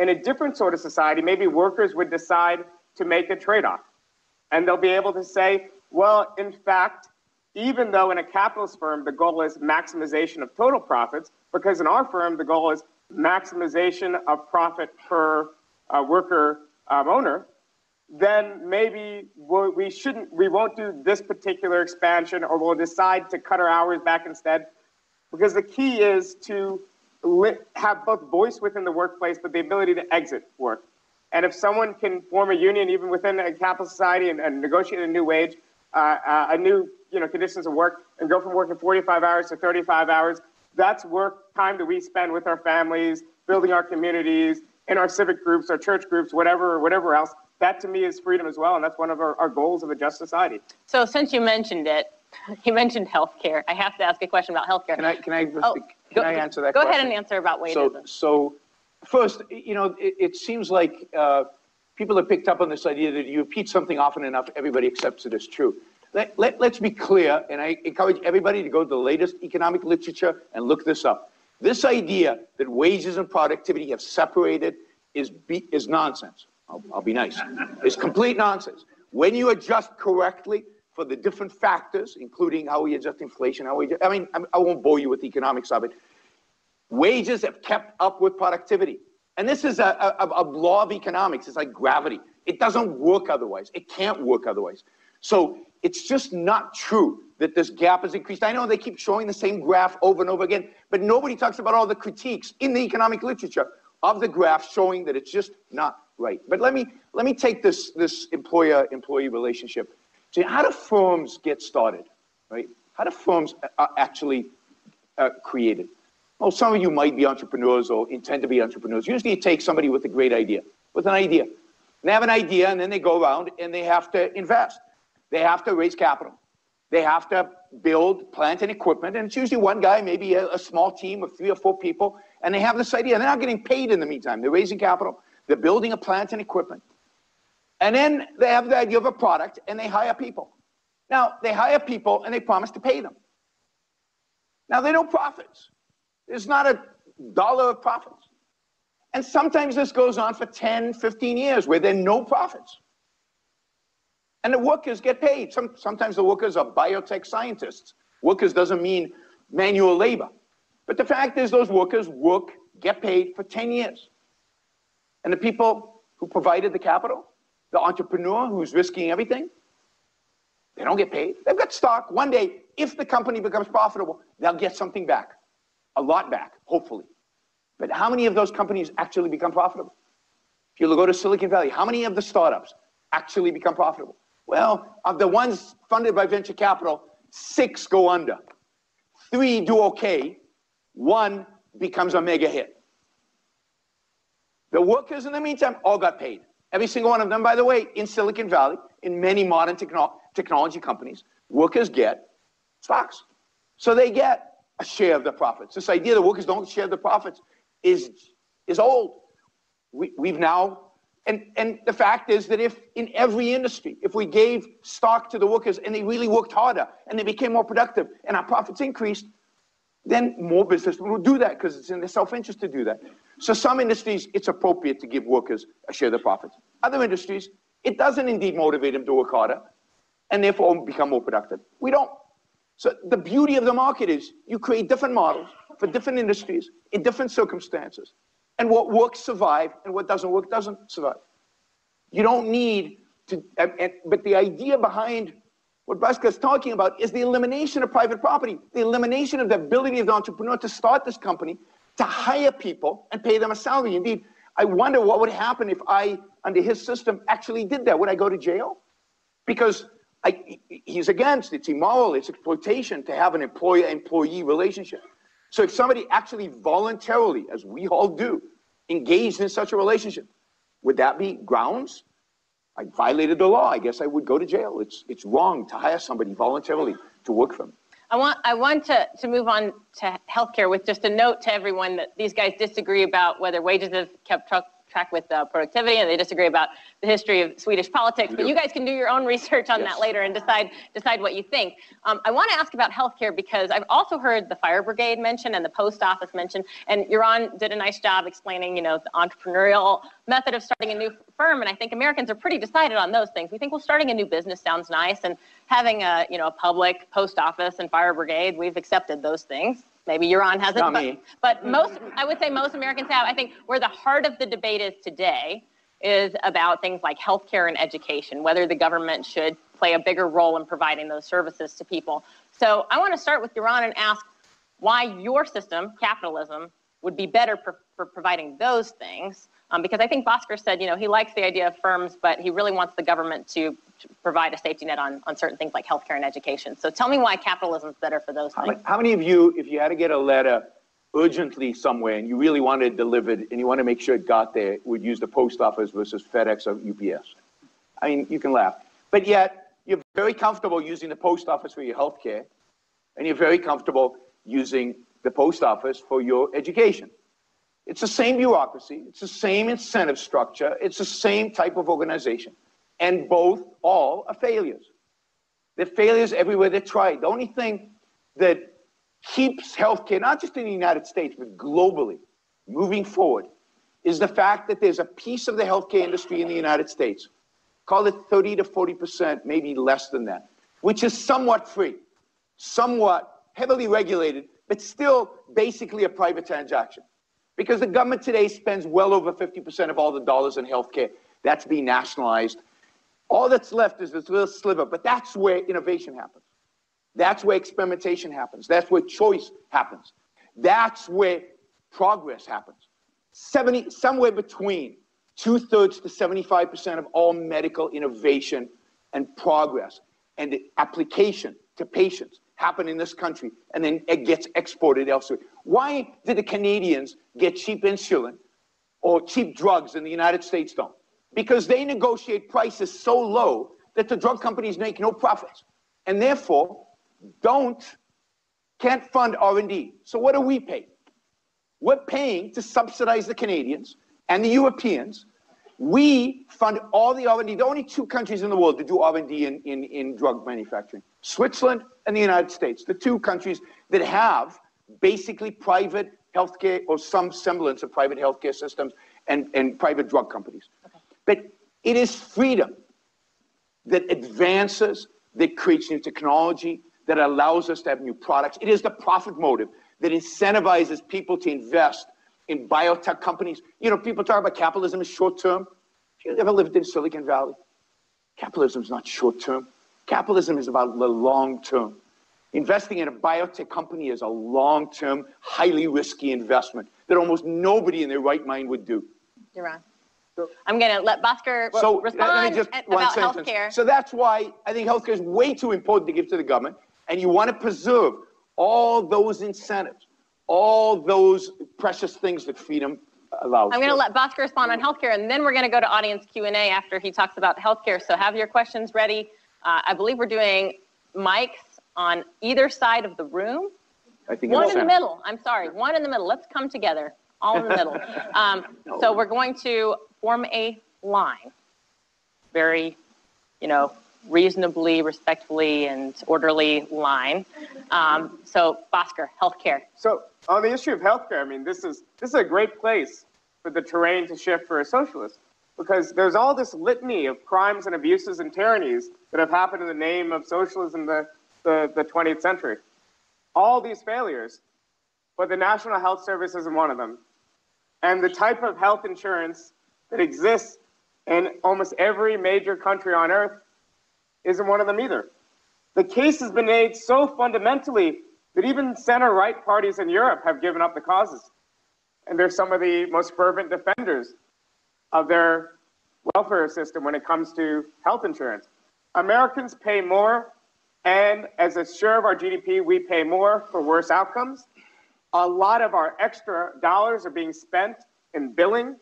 In a different sort of society, maybe workers would decide to make a trade off. And they'll be able to say, well, in fact, even though in a capitalist firm the goal is maximization of total profits, because in our firm the goal is maximization of profit per uh, worker um, owner, then maybe we shouldn't, we won't do this particular expansion, or we'll decide to cut our hours back instead. Because the key is to have both voice within the workplace, but the ability to exit work. And if someone can form a union even within a capital society and, and negotiate a new wage, uh, uh, a new you know conditions of work, and go from working 45 hours to 35 hours, that's work time that we spend with our families, building our communities, in our civic groups, our church groups, whatever, whatever else. That to me is freedom as well, and that's one of our, our goals of a just society. So since you mentioned it, you mentioned healthcare. I have to ask a question about healthcare. Can I, can I, oh, can go, I answer that Go question? ahead and answer about wages. So, so first, you know, it, it seems like uh, people have picked up on this idea that you repeat something often enough, everybody accepts it as true. Let, let, let's be clear, and I encourage everybody to go to the latest economic literature and look this up. This idea that wages and productivity have separated is, be, is nonsense. I'll, I'll be nice. It's complete nonsense. When you adjust correctly for the different factors, including how we adjust inflation, how we, adjust, I mean, I won't bore you with the economics of it. Wages have kept up with productivity. And this is a, a, a law of economics. It's like gravity. It doesn't work otherwise. It can't work otherwise. So it's just not true that this gap has increased. I know they keep showing the same graph over and over again, but nobody talks about all the critiques in the economic literature of the graph showing that it's just not right. But let me let me take this this employer employee relationship. So how do firms get started, right? How do firms uh, actually uh, created? Well, some of you might be entrepreneurs or intend to be entrepreneurs. Usually, it takes somebody with a great idea, with an idea. They have an idea, and then they go around and they have to invest. They have to raise capital. They have to build plant and equipment, and it's usually one guy, maybe a, a small team of three or four people, and they have this idea. And they're not getting paid in the meantime. They're raising capital. They're building a plant and equipment. And then they have the idea of a product and they hire people. Now, they hire people and they promise to pay them. Now, they don't profits. There's not a dollar of profits. And sometimes this goes on for 10, 15 years where there are no profits. And the workers get paid. Some, sometimes the workers are biotech scientists. Workers doesn't mean manual labor. But the fact is, those workers work, get paid for 10 years. And the people who provided the capital, the entrepreneur who's risking everything, they don't get paid. They've got stock. One day, if the company becomes profitable, they'll get something back, a lot back, hopefully. But how many of those companies actually become profitable? If you go to Silicon Valley, how many of the startups actually become profitable? Well, of the ones funded by venture capital, six go under. Three do okay, one becomes a mega hit. The workers, in the meantime, all got paid. Every single one of them, by the way, in Silicon Valley, in many modern techno- technology companies, workers get stocks. So they get a share of the profits. This idea that workers don't share the profits is, is old. We, we've now, and, and the fact is that if in every industry, if we gave stock to the workers and they really worked harder and they became more productive and our profits increased, then more businesses will do that because it's in their self-interest to do that. So some industries, it's appropriate to give workers a share of the profits. Other industries, it doesn't indeed motivate them to work harder and therefore become more productive. We don't. So the beauty of the market is you create different models for different industries in different circumstances. And what works survive, and what doesn't work doesn't survive. You don't need to, but the idea behind what Bhaskar is talking about is the elimination of private property, the elimination of the ability of the entrepreneur to start this company, to hire people and pay them a salary. Indeed, I wonder what would happen if I, under his system, actually did that. Would I go to jail? Because I, he's against it's immoral, it's exploitation to have an employer employee relationship. So if somebody actually voluntarily, as we all do, engaged in such a relationship, would that be grounds? I violated the law. I guess I would go to jail. It's, it's wrong to hire somebody voluntarily to work for them. I want, I want to, to move on to healthcare with just a note to everyone that these guys disagree about whether wages have kept truck, track with uh, productivity, and they disagree about the history of Swedish politics. But you guys can do your own research on yes. that later and decide decide what you think. Um, I want to ask about healthcare because I've also heard the fire brigade mentioned and the post office mentioned, and Yaron did a nice job explaining, you know, the entrepreneurial method of starting a new firm. And I think Americans are pretty decided on those things. We think well, starting a new business sounds nice, and having a you know a public post office and fire brigade, we've accepted those things. Maybe Yaron hasn't, Not but, me. but mm-hmm. most, I would say most Americans have. I think where the heart of the debate is today is about things like healthcare and education, whether the government should play a bigger role in providing those services to people. So I want to start with Yaron and ask why your system, capitalism, would be better for, for providing those things. Um, because I think Bhaskar said, you know, he likes the idea of firms, but he really wants the government to, to provide a safety net on, on certain things like healthcare and education. So tell me why capitalism is better for those how things. How many of you, if you had to get a letter urgently somewhere and you really wanted it delivered and you want to make sure it got there, would use the post office versus FedEx or UPS? I mean, you can laugh. But yet, you're very comfortable using the post office for your healthcare, and you're very comfortable using the post office for your education. It's the same bureaucracy, it's the same incentive structure, it's the same type of organization. And both, all are failures. They're failures everywhere they try. The only thing that keeps healthcare, not just in the United States, but globally, moving forward, is the fact that there's a piece of the healthcare industry in the United States, call it 30 to 40%, maybe less than that, which is somewhat free, somewhat heavily regulated, but still basically a private transaction. Because the government today spends well over 50% of all the dollars in healthcare. That's being nationalized. All that's left is this little sliver, but that's where innovation happens. That's where experimentation happens. That's where choice happens. That's where progress happens. 70, somewhere between two thirds to 75% of all medical innovation and progress and application to patients happen in this country and then it gets exported elsewhere. Why did the Canadians get cheap insulin or cheap drugs and the United States don't? Because they negotiate prices so low that the drug companies make no profits and therefore don't can't fund R&D. So what do we pay? We're paying to subsidize the Canadians and the Europeans we fund all the R&D. The only two countries in the world to do R&D in, in, in drug manufacturing, Switzerland and the United States, the two countries that have basically private healthcare or some semblance of private healthcare systems and, and private drug companies. Okay. But it is freedom that advances, that creates new technology, that allows us to have new products. It is the profit motive that incentivizes people to invest in biotech companies. You know, people talk about capitalism is short term. If you ever lived in Silicon Valley, capitalism is not short term. Capitalism is about the long term. Investing in a biotech company is a long term, highly risky investment that almost nobody in their right mind would do. You're right. I'm going to let Bhaskar so, respond just, about healthcare. So that's why I think healthcare is way too important to give to the government, and you want to preserve all those incentives all those precious things that freedom allows. I'm going to let Bhaskar respond on healthcare, and then we're going to go to audience Q&A after he talks about healthcare. So have your questions ready. Uh, I believe we're doing mics on either side of the room. I think one in the middle. I'm sorry, one in the middle. Let's come together, all in the middle. Um, so we're going to form a line, very, you know, reasonably, respectfully, and orderly line. Um, so, Bhaskar, healthcare. So, on the issue of healthcare, I mean, this is this is a great place for the terrain to shift for a socialist because there's all this litany of crimes and abuses and tyrannies that have happened in the name of socialism the, the, the 20th century. All these failures, but the National Health Service isn't one of them. and the type of health insurance that exists in almost every major country on earth isn't one of them either. The case has been made so fundamentally that even center right parties in Europe have given up the causes. And they're some of the most fervent defenders of their welfare system when it comes to health insurance. Americans pay more, and as a share of our GDP, we pay more for worse outcomes. A lot of our extra dollars are being spent in billing.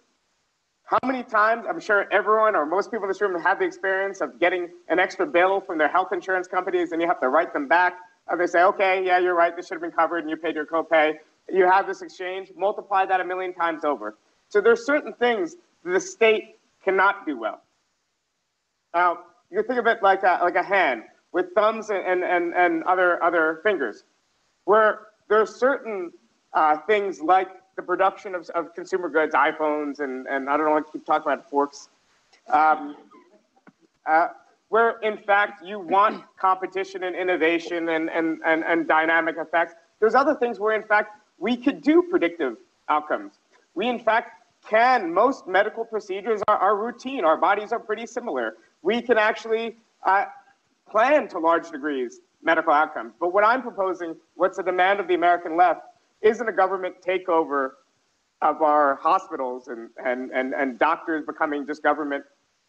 How many times, I'm sure everyone or most people in this room have the experience of getting an extra bill from their health insurance companies and you have to write them back. And they say, okay, yeah, you're right, this should have been covered and you paid your copay. You have this exchange, multiply that a million times over. So there's certain things the state cannot do well. Now, you think of it like a, like a hand with thumbs and, and, and other, other fingers, where there are certain uh, things like the production of, of consumer goods, iPhones, and, and I don't know, I keep talking about forks, um, uh, where in fact you want competition and innovation and, and, and, and dynamic effects. There's other things where in fact we could do predictive outcomes. We in fact can, most medical procedures are, are routine. Our bodies are pretty similar. We can actually uh, plan to large degrees medical outcomes. But what I'm proposing, what's the demand of the American left, isn't a government takeover of our hospitals and, and, and, and doctors becoming just government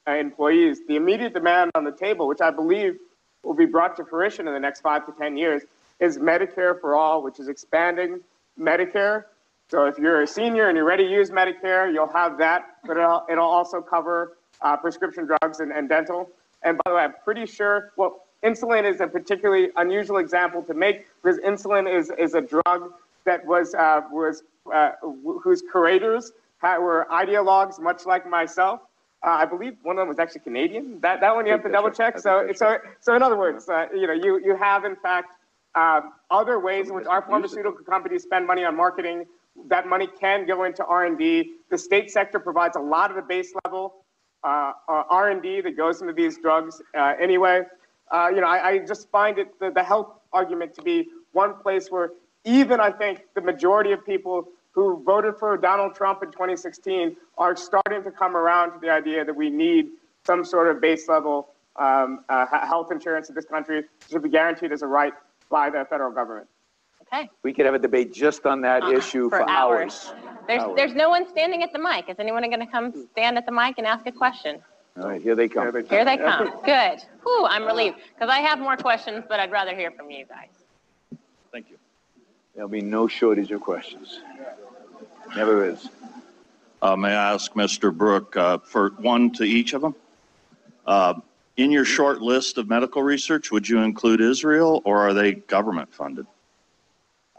uh, employees. The immediate demand on the table, which I believe will be brought to fruition in the next five to 10 years, is Medicare for All, which is expanding Medicare. So if you're a senior and you're ready to use Medicare, you'll have that, but it'll, it'll also cover uh, prescription drugs and, and dental. And by the way, I'm pretty sure, well, insulin is a particularly unusual example to make because insulin is, is a drug that was, uh, was uh, whose creators had, were ideologues much like myself. Uh, I believe one of them was actually Canadian. That, that one you have to double check. So, so, so in other words, uh, you know, you, you have in fact uh, other ways in which our pharmaceutical companies spend money on marketing. That money can go into R&D. The state sector provides a lot of the base level uh, uh R&D that goes into these drugs uh, anyway. Uh, you know, I, I, just find it the, the health argument to be one place where even I think the majority of people who voted for Donald Trump in 2016 are starting to come around to the idea that we need some sort of base level um, uh, health insurance in this country should be guaranteed as a right by the federal government. Okay. We could have a debate just on that uh, issue for, for hours. hours. There's, hours. there's no one standing at the mic. Is anyone going to come stand at the mic and ask a question? All right, here they come. Here they come. Here they come. Good. Whew, I'm relieved because I have more questions, but I'd rather hear from you guys. Thank you. There'll be no shortage of questions. Never is. Uh, may I ask Mr. Brook uh, for one to each of them? Uh, in your short list of medical research, would you include Israel or are they government funded?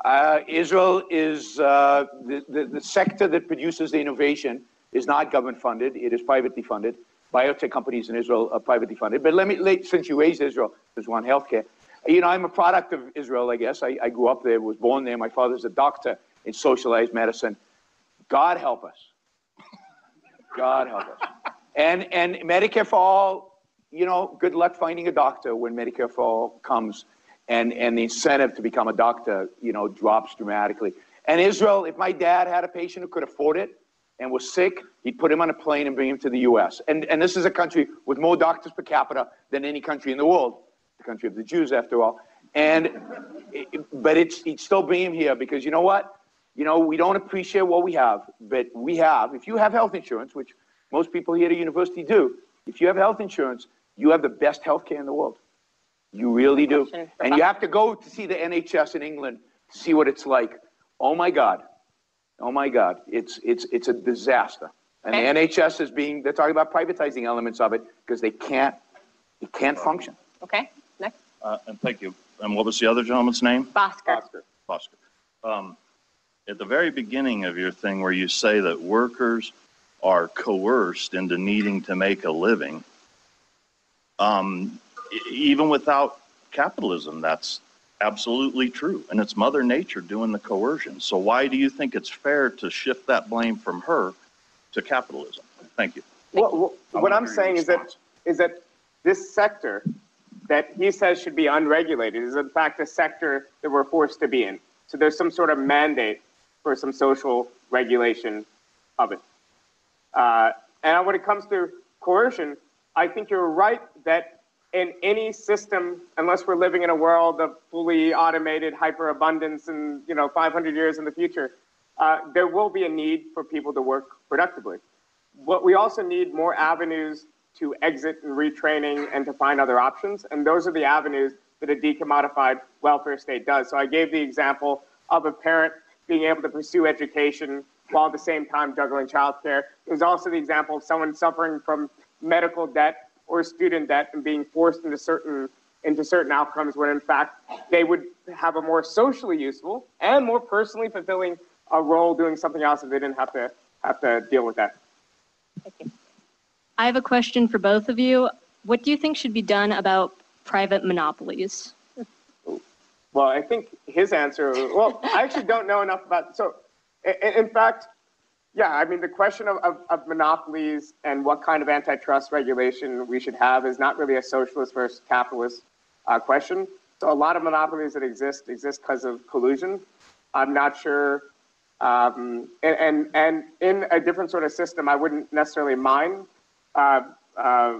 Uh, Israel is uh, the, the, the, sector that produces the innovation is not government funded. It is privately funded. Biotech companies in Israel are privately funded. But let me, since you raised Israel, there's one healthcare. You know, I'm a product of Israel, I guess. I, I grew up there, was born there. My father's a doctor in socialized medicine. God help us. God help us. And, and Medicare for all, you know, good luck finding a doctor when Medicare for all comes and, and the incentive to become a doctor, you know, drops dramatically. And Israel, if my dad had a patient who could afford it and was sick, he'd put him on a plane and bring him to the U.S. And, and this is a country with more doctors per capita than any country in the world, the country of the Jews, after all. And, but it's, he'd still bring him here because you know what? You know, we don't appreciate what we have, but we have. If you have health insurance, which most people here at university do, if you have health insurance, you have the best health care in the world. You really do. And you have to go to see the NHS in England to see what it's like. Oh my God. Oh my God. It's, it's, it's a disaster. And the NHS is being, they're talking about privatizing elements of it because they can't, it can't function. Okay, next. Uh, and thank you. And what was the other gentleman's name? Bhaskar. Bhaskar. Um, at the very beginning of your thing where you say that workers are coerced into needing to make a living, um, even without capitalism, that's absolutely true. And it's Mother Nature doing the coercion. So why do you think it's fair to shift that blame from her to capitalism? Thank you. Well, well what I'm saying is that is that this sector that he says should be unregulated is in fact a sector that we're forced to be in. So there's some sort of mandate for some social regulation of it. Uh, and when it comes to coercion, I think you're right that in any system, unless we're living in a world of fully automated hyperabundance and you know 500 years in the future, uh, there will be a need for people to work productively. But we also need more avenues to exit and retraining and to find other options. And those are the avenues that a decommodified welfare state does. So I gave the example of a parent being able to pursue education while at the same time juggling childcare. It was also the example of someone suffering from medical debt or student debt and being forced into certain into certain outcomes when in fact they would have a more socially useful and more personally fulfilling a role doing something else if they didn't have to have to deal with that. I have a question for both of you. What do you think should be done about private monopolies? Well, I think his answer, well, I actually don't know enough about, so in, in fact, yeah, I mean, the question of, of, of, monopolies and what kind of antitrust regulation we should have is not really a socialist versus capitalist uh, question. So a lot of monopolies that exist exist because of collusion. I'm not sure, um, and, and, and in a different sort of system, I wouldn't necessarily mind uh, uh,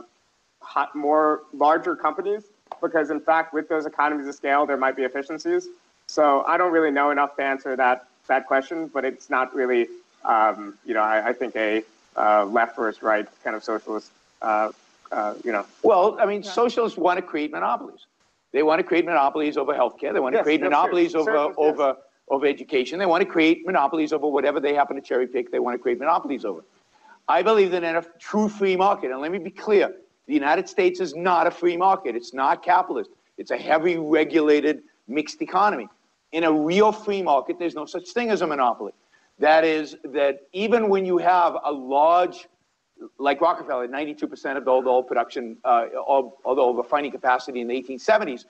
more larger companies because in fact, with those economies of scale, there might be efficiencies. So I don't really know enough to answer that that question, but it's not really, um, you know, I, I think a uh, left versus right kind of socialist, uh, uh, you know. Well, I mean, yeah. socialists want to create monopolies. They want to create monopolies over healthcare. They want to yes, create monopolies sure. over Certainly, over yes. over education. They want to create monopolies over whatever they happen to cherry pick. They want to create monopolies over. I believe that in a true free market, and let me be clear, the United States is not a free market. It's not capitalist. It's a heavy regulated mixed economy. In a real free market, there's no such thing as a monopoly. That is, that even when you have a large, like Rockefeller, 92% of all the oil production, uh, the refining capacity in the 1870s,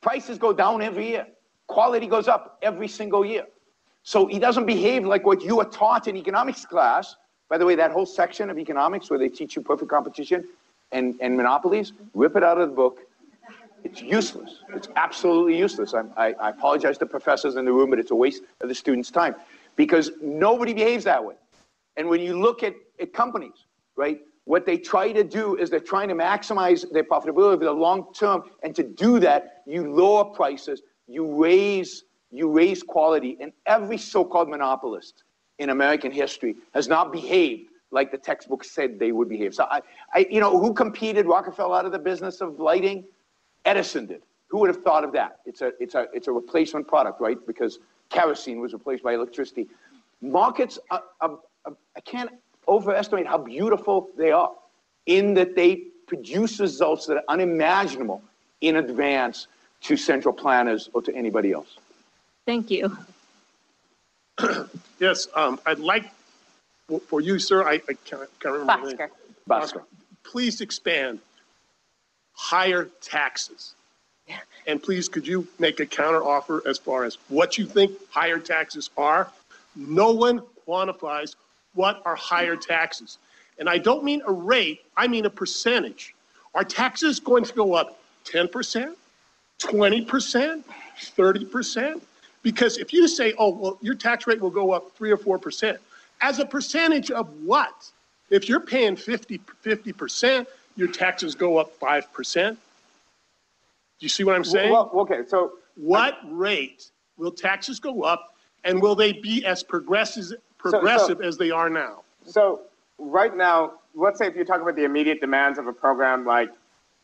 prices go down every year. Quality goes up every single year. So he doesn't behave like what you are taught in economics class. By the way, that whole section of economics where they teach you perfect competition and, and monopolies, rip it out of the book. It's useless. It's absolutely useless. I, I, I apologize to professors in the room, but it's a waste of the students' time because nobody behaves that way. And when you look at, at companies, right, what they try to do is they're trying to maximize their profitability over the long term. And to do that, you lower prices, you raise you raise quality, and every so-called monopolist in American history has not behaved like the textbook said they would behave. So I, I, you know, who competed Rockefeller out of the business of lighting? Edison did. Who would have thought of that? It's a, it's a, it's a replacement product, right? Because kerosene was replaced by electricity. Markets, are, are, are, I can't overestimate how beautiful they are in that they produce results that are unimaginable in advance to central planners or to anybody else. Thank you. yes, um, I'd like for you, sir. I, I can't, can't remember. Bhaskar. Bhaskar. Please expand higher taxes. And please, could you make a counter offer as far as what you think higher taxes are? No one quantifies what are higher taxes. And I don't mean a rate, I mean a percentage. Are taxes going to go up 10%, 20%, 30%? Because if you say, oh, well, your tax rate will go up three or 4%, as a percentage of what? If you're paying 50, 50%, your taxes go up 5%. Do you see what I'm saying? Well, okay, so. What rate will taxes go up and will they be as progressive, progressive as they are now? So, right now, let's say if you talk about the immediate demands of a program like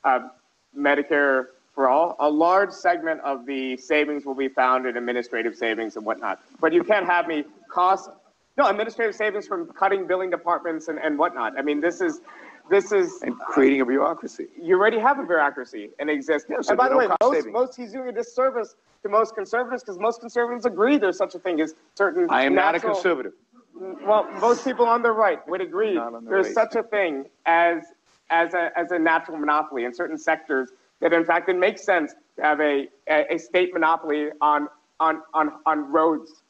uh, Medicare for all, a large segment of the savings will be found in administrative savings and whatnot. But you can't have me cost no administrative savings from cutting billing departments and, and whatnot. I mean, this is this is and creating a bureaucracy. You already have a bureaucracy and it exists. Yeah, so and by the way, most, most he's doing a disservice to most conservatives because most conservatives agree there's such a thing as certain. I am natural, not a conservative. Well, most people on the right would agree the there's right. such a thing as as a as a natural monopoly in certain sectors that in fact it makes sense to have a, a, state monopoly on, on, on, on roads,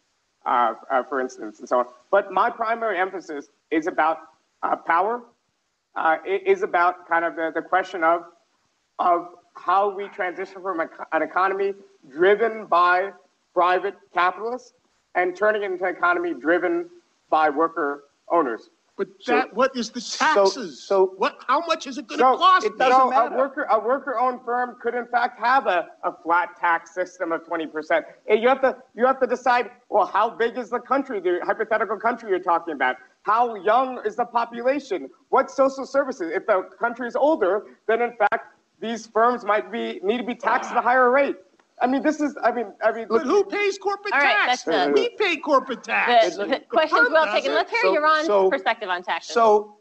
uh, uh, for instance, and so on. But my primary emphasis is about uh, power. Uh, it is about kind of the, the question of, of how we transition from a, an economy driven by private capitalists and turning it into an economy driven by worker owners. But So- what is the so- taxes? so- What, how much is it gonna So, cost it doesn't so matter. a worker, a worker-owned firm could in fact have a, a flat tax system of 20%. You have to, you have to decide, well, how big is the country, the hypothetical country you're talking about? How young is the population? What social services? If the country is older, then in fact, these firms might be, need to be taxed at a higher rate. I mean, this is, I mean, I mean. But who pays corporate All right, tax? that's the- We pay corporate tax. The, the question's well taken. Let's hear So- Yaron's so- perspective on taxes. So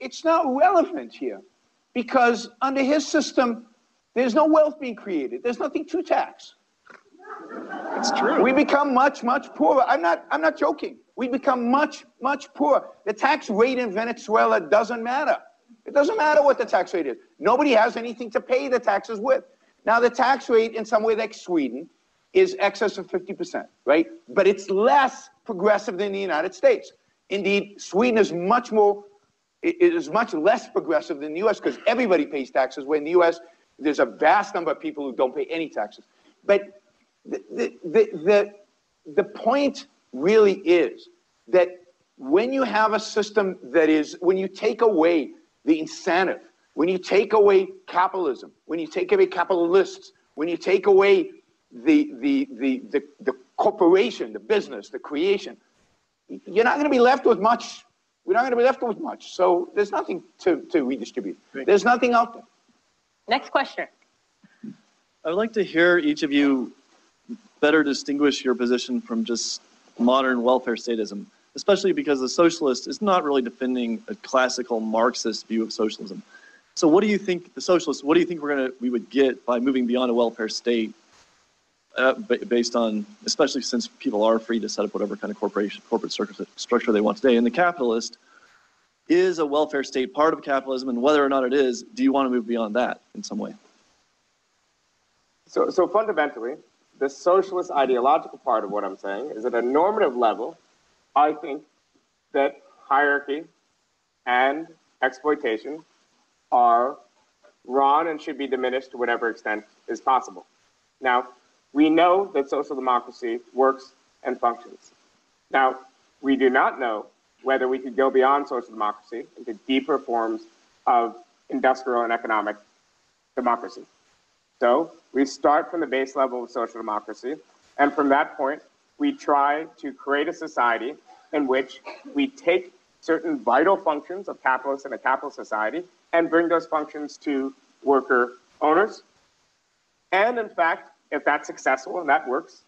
it's not relevant here because under his system, there's no wealth being created. There's nothing to tax. It's true. We become much, much poorer. I'm not, I'm not joking. We become much, much poorer. The tax rate in Venezuela doesn't matter. It doesn't matter what the tax rate is. Nobody has anything to pay the taxes with. Now, the tax rate in some way like Sweden is excess of 50%, right? But it's less progressive than the United States. Indeed, Sweden is much more, it is much less progressive than the US because everybody pays taxes, where in the US, there's a vast number of people who don't pay any taxes. But the, the, the, the, the point really is that when you have a system that is, when you take away the incentive, when you take away capitalism, when you take away capitalists, when you take away the, the, the, the, the corporation, the business, the creation, you're not going to be left with much. We're not going to be left with much. So there's nothing to, to redistribute. There's nothing out there. Next question. I would like to hear each of you better distinguish your position from just modern welfare statism, especially because the socialist is not really defending a classical Marxist view of socialism. So what do you think, the socialists, what do you think we're gonna, we would get by moving beyond a welfare state uh, ba- based on, especially since people are free to set up whatever kind of corporation, corporate structure they want today. And the capitalist is a welfare state part of capitalism, and whether or not it is, do you want to move beyond that in some way? So, so fundamentally, the socialist ideological part of what I'm saying is at a normative level, I think that hierarchy and exploitation are wrong and should be diminished to whatever extent is possible. Now, we know that social democracy works and functions. Now, we do not know whether we could go beyond social democracy into deeper forms of industrial and economic democracy. So we start from the base level of social democracy, and from that point, we try to create a society in which we take certain vital functions of capitalists in a capitalist society and bring those functions to worker owners. And in fact, if that's successful and that works,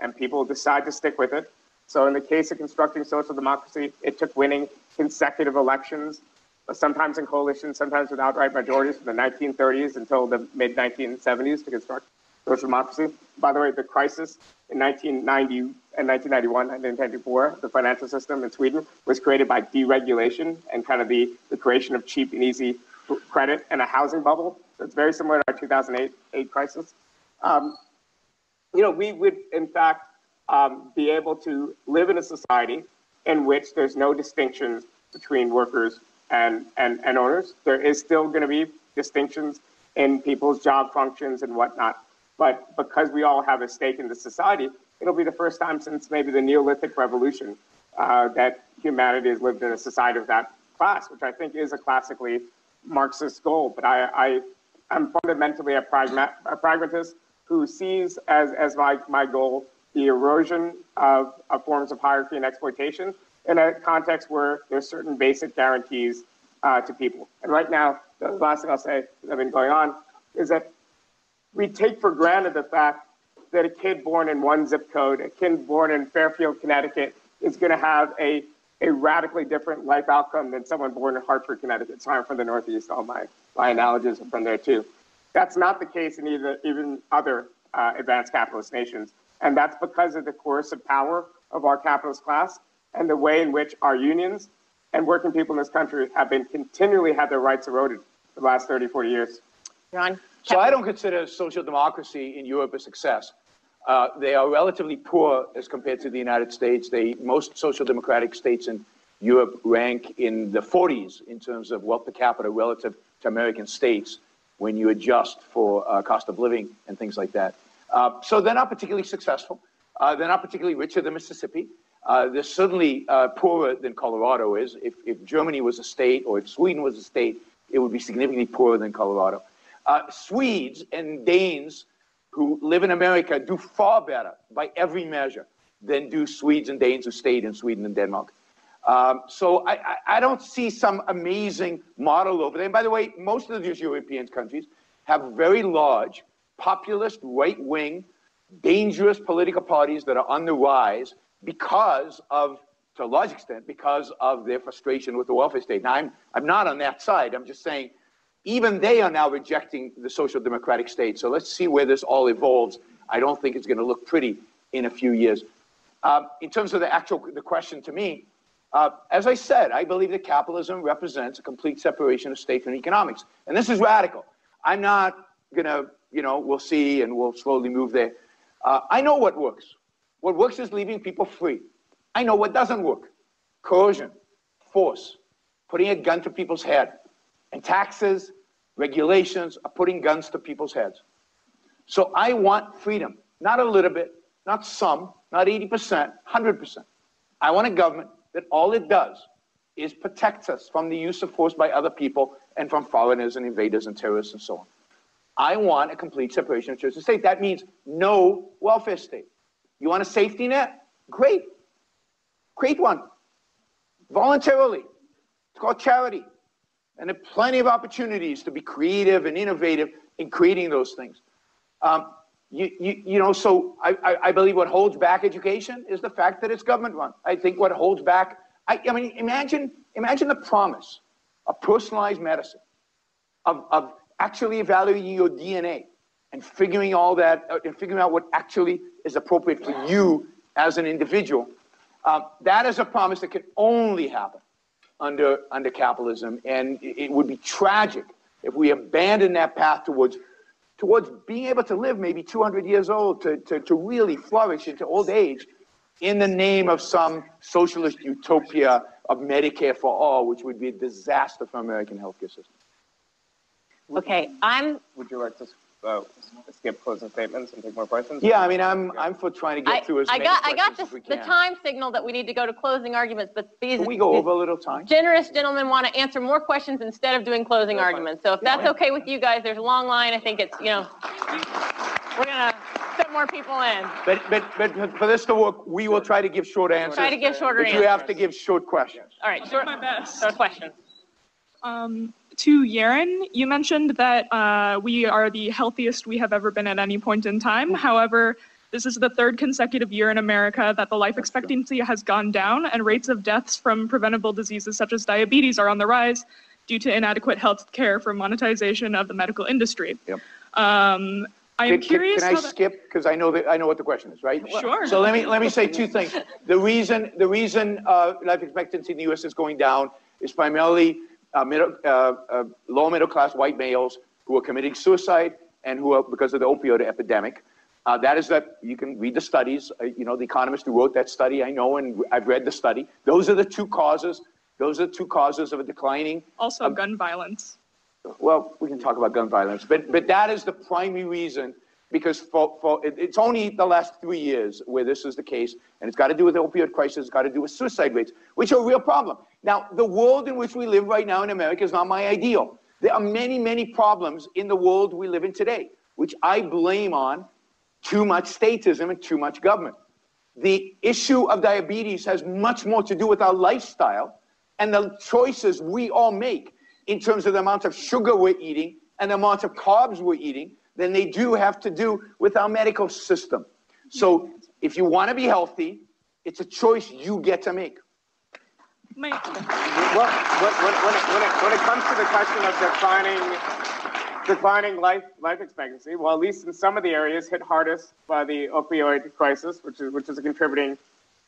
and people decide to stick with it. So in the case of constructing social democracy, it took winning consecutive elections, sometimes in coalitions, sometimes with outright majorities from the 1930s until the mid 1970s to construct social democracy. By the way, the crisis in 1990 and 1991 and 1994, the financial system in Sweden was created by deregulation and kind of the, the creation of cheap and easy credit and a housing bubble. So it's very similar to our 2008 eight crisis. Um, you know, we would in fact um, be able to live in a society in which there's no distinctions between workers and, and, and owners. There is still going to be distinctions in people's job functions and whatnot. But because we all have a stake in the society, it'll be the first time since maybe the Neolithic Revolution uh, that humanity has lived in a society of that class, which I think is a classically Marxist goal. But I, I, I'm fundamentally a, pragma- a pragmatist who sees as, as my, my goal the erosion of, of forms of hierarchy and exploitation in a context where there's certain basic guarantees uh, to people. And right now, the last thing I'll say, that I've been going on, is that we take for granted the fact that a kid born in one zip code, a kid born in Fairfield, Connecticut, is going to have a, a radically different life outcome than someone born in Hartford, Connecticut. So I'm from the Northeast. All my, my analogies are from there too. That's not the case in either, even other uh, advanced capitalist nations. And that's because of the coercive power of our capitalist class and the way in which our unions and working people in this country have been continually had their rights eroded for the last 30, 40 years. Ron? So I don't consider social democracy in Europe a success. Uh, they are relatively poor as compared to the United States. They, most social democratic states in Europe rank in the 40s in terms of wealth per capita relative to American states when you adjust for uh, cost of living and things like that. Uh, so they're not particularly successful. Uh, they're not particularly richer than Mississippi. Uh, they're certainly uh, poorer than Colorado is. If, if Germany was a state or if Sweden was a state, it would be significantly poorer than Colorado. Uh, Swedes and Danes who live in America do far better by every measure than do Swedes and Danes who stayed in Sweden and Denmark. Um, so I, I, I, don't see some amazing model over there. And by the way, most of these European countries have very large, populist, right wing, dangerous political parties that are on the rise because of, to a large extent, because of their frustration with the welfare state. Now, I'm, I'm not on that side. I'm just saying even they are now rejecting the social democratic state. So let's see where this all evolves. I don't think it's going to look pretty in a few years. Uh, in terms of the actual the question to me, uh, as I said, I believe that capitalism represents a complete separation of state from economics, and this is radical. I'm not going to, you know, we'll see, and we'll slowly move there. Uh, I know what works. What works is leaving people free. I know what doesn't work: coercion, force, putting a gun to people's head, and taxes regulations are putting guns to people's heads. So I want freedom, not a little bit, not some, not 80%, 100%. I want a government that all it does is protects us from the use of force by other people and from foreigners and invaders and terrorists and so on. I want a complete separation of church and state. That means no welfare state. You want a safety net? Great. Create one. Voluntarily. It's called charity. And there are plenty of opportunities to be creative and innovative in creating those things. Um, you, you, you know, so I, I, I, believe what holds back education is the fact that it's government run. I think what holds back, I, I mean, imagine, imagine the promise of personalized medicine, of, of actually evaluating your DNA and figuring all that, uh, and figuring out what actually is appropriate for you as an individual. Uh, that is a promise that can only happen under, under capitalism. And it would be tragic if we abandon that path towards, towards being able to live maybe 200 years old, to, to, to really flourish into old age in the name of some socialist utopia of Medicare for all, which would be a disaster for American healthcare system. Okay, I'm. Would you like to uh, skip closing statements and take more questions? Yeah, I mean, I'm, I'm for trying to I, get through as I many got, I questions got as we the, the can. time signal that we need to go to closing arguments, but these. Can we go these over a little time? Generous gentlemen want to answer more questions instead of doing closing arguments. So if that's okay with you guys, there's a long line. I think it's, you know, we're gonna fit more people in. But, but, but for this to work, we will try to give short answers. Try to give shorter But you have to answers. give short questions. All right, short, my best. short questions. Um, to Yaron, you mentioned that uh, we are the healthiest we have ever been at any point in time. However, this is the third consecutive year in America that the life expectancy has gone down, and rates of deaths from preventable diseases such as diabetes are on the rise due to inadequate health care from monetization of the medical industry. Yep. Um, I am Can- can- curious Can I that- skip, because I know that, I know what the question is, right? Sure. So let me, let me say two things. The reason, the reason uh, life expectancy in the U.S. is going down is primarily middle, uh, uh, low middle class white males who are committing suicide and who are because of the opioid epidemic. Uh, that is that you can read the studies. Uh, you know, the economist who wrote that study, I know, and I've read the study. Those are the two causes. Those are the two causes of a declining also gun violence. well, we can talk about gun violence, but, but that is the primary reason because for, for, it, it's only the last three years where this is the case, and it's got to do with the opioid crisis, it's got to do with suicide rates, which are a real problem. Now, the world in which we live right now in America is not my ideal. There are many, many problems in the world we live in today, which I blame on too much statism and too much government. The issue of diabetes has much more to do with our lifestyle and the choices we all make in terms of the amount of sugar we're eating and the amount of carbs we're eating than they do have to do with our medical system. So if you want to be healthy, it's a choice you get to make. My, Well, when, when, when, it, when, it, comes to the question of declining, declining life, life expectancy, well, at least in some of the areas hit hardest by the opioid crisis, which is, which is a contributing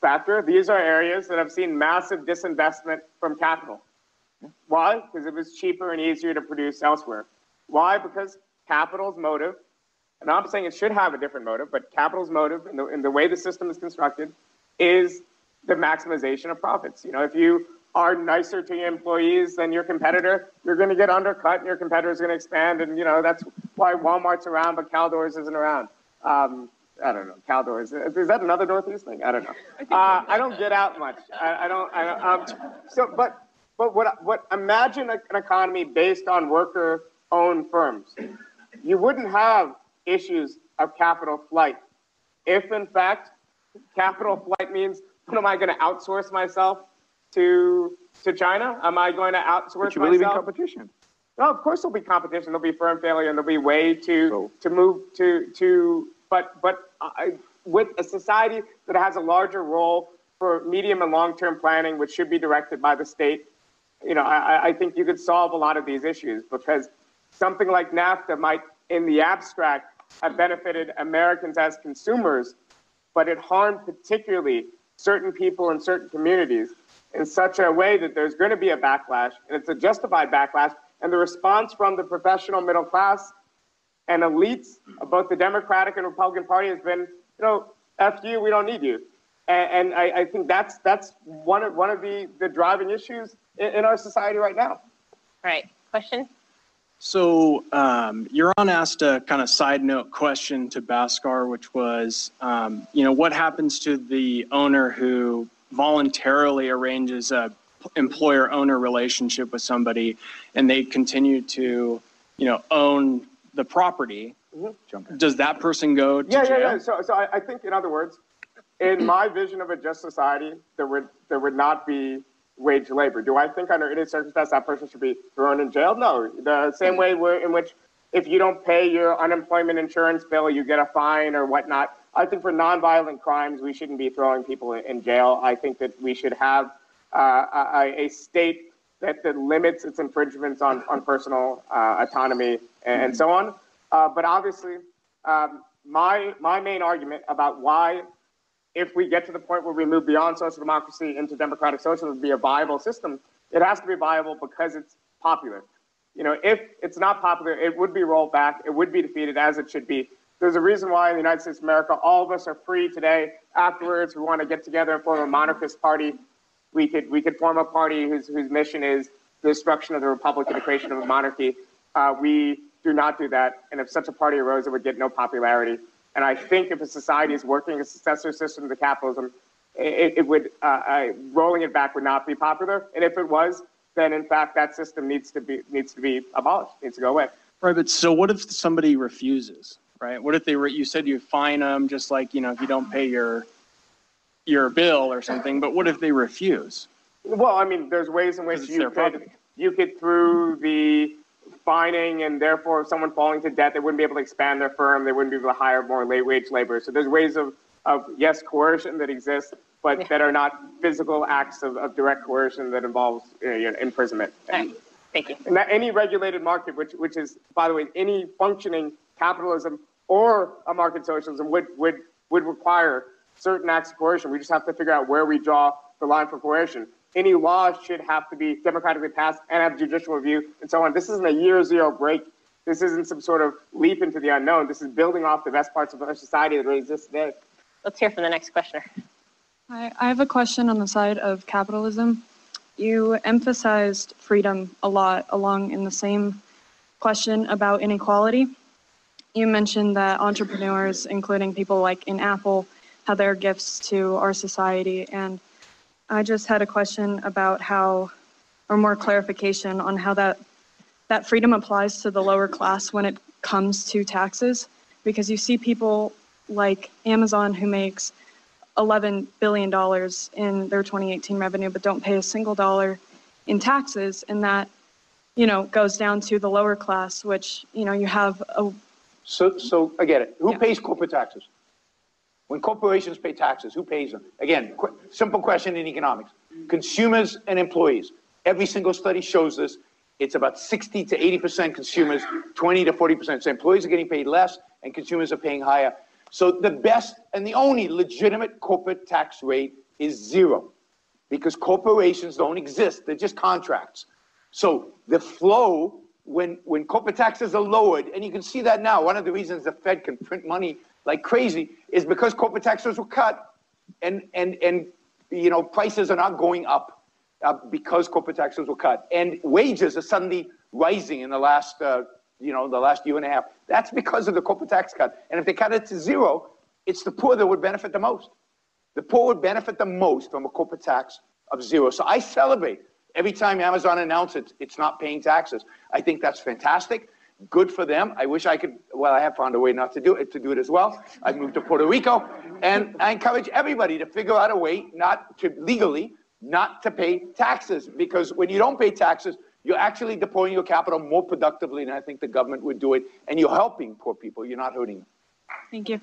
factor, these are areas that have seen massive disinvestment from capital. Why? Because it was cheaper and easier to produce elsewhere. Why? Because capital's motive, and I'm saying it should have a different motive, but capital's motive in the, in the way the system is constructed is the maximization of profits. You know, if you are nicer to your employees than your competitor, you're going to get undercut and your competitor is going to expand. And, you know, that's why Walmart's around, but Caldors isn't around. Um, I don't know, Caldor. Is, that another Northeast thing? I don't know. Uh, I don't get out much. I, I don't. I don't um, so, but but what what imagine an economy based on worker-owned firms. You wouldn't have issues of capital flight if, in fact, capital flight means am I going to outsource myself to to China? Am I going to outsource But you believe in competition. No, of course there'll be competition. There'll be firm failure, and there'll be way to So- to move to to. But but I, with a society that has a larger role for medium and long term planning, which should be directed by the state, you know, I, I think you could solve a lot of these issues because something like NAFTA might, in the abstract, have benefited Americans as consumers, but it harmed particularly certain people in certain communities in such a way that there's going to be a backlash, and it's a justified backlash. And the response from the professional middle class and elites of both the Democratic and Republican Party has been, you know, F you, we don't need you. And, and I, I think that's that's one of one of the, the driving issues in, in our society right now. Right, question? So um, Yaron asked a kind of side note question to Bhaskar, which was, um, you know, what happens to the owner who voluntarily arranges a employer-owner relationship with somebody, and they continue to, you know, own the property? In. Does that person go to Yeah, jail? yeah, yeah. So, so I, I think, in other words, in my vision of a just society, there would there would not be wage labor. Do I think under any circumstance that person should be thrown in jail? No. The same way in which if you don't pay your unemployment insurance bill, you get a fine or whatnot. I think for nonviolent crimes, we shouldn't be throwing people in, in jail. I think that we should have uh, a, a state that, that limits its infringements on, on personal uh, autonomy and, and so on. Uh, but obviously, um, my, my main argument about why, if we get to the point where we move beyond social democracy into democratic socialism, be a viable system, it has to be viable because it's popular. You know, if it's not popular, it would be rolled back, it would be defeated as it should be. There's a reason why in the United States of America, all of us are free today. Afterwards, we want to get together and form a monarchist party. We could, we could form a party whose, whose mission is the destruction of the republic and the creation of a monarchy. Uh, we do not do that. And if such a party arose, it would get no popularity. And I think if a society is working a successor system to capitalism, it, it would, uh, uh, rolling it back would not be popular. And if it was, then in fact that system needs to be, needs to be abolished, needs to go away. Right, but so what if somebody refuses, right? What if they, re- you said you fine them, just like, you know, if you don't pay your, your bill or something, but what if they refuse? Well, I mean, there's ways in which you could, property. you could through the fining and therefore someone falling to debt, they wouldn't be able to expand their firm. They wouldn't be able to hire more late wage labor. So there's ways of, of yes, coercion that exists, but that are not physical acts of, of direct coercion that involves you know, imprisonment. Right, thank you. And that any regulated market, which, which is, by the way, any functioning capitalism or a market socialism would, would, would require certain acts of coercion. We just have to figure out where we draw the line for coercion. Any law should have to be democratically passed and have judicial review and so on. This isn't a year zero break. This isn't some sort of leap into the unknown. This is building off the best parts of our society that already exist today. Let's hear from the next questioner. I, I have a question on the side of capitalism. You emphasized freedom a lot along in the same question about inequality. You mentioned that entrepreneurs, including people like in Apple, have their gifts to our society. And I just had a question about how, or more clarification on how that, that freedom applies to the lower class when it comes to taxes. Because you see people like Amazon who makes $11 billion in their 2018 revenue, but don't pay a single dollar in taxes. And that, you know, goes down to the lower class, which, you know, you have a, So, so I get it. Who Yeah. pays corporate taxes? When corporations pay taxes, who pays them? Again, qu- simple question in economics. Consumers and employees. Every single study shows this. It's about 60 to 80% consumers, 20 to 40%. So employees are getting paid less and consumers are paying higher. So the best and the only legitimate corporate tax rate is zero because corporations don't exist. They're just contracts. So the flow, when, when corporate taxes are lowered, and you can see that now, one of the reasons the Fed can print money like crazy is because corporate taxes were cut and, and, and you know, prices are not going up uh, because corporate taxes were cut. And wages are suddenly rising in the last, uh, you know, the last year and a half. That's because of the corporate tax cut. And if they cut it to zero, it's the poor that would benefit the most. The poor would benefit the most from a corporate tax of zero. So I celebrate every time Amazon announces it's not paying taxes. I think that's fantastic. Good for them. I wish I could, well, I have found a way not to do it, to do it as well. I've moved to Puerto Rico. And I encourage everybody to figure out a way not to legally, not to pay taxes. Because when you don't pay taxes, you're actually deploying your capital more productively than I think the government would do it. And you're helping poor people. You're not hurting them. Thank you.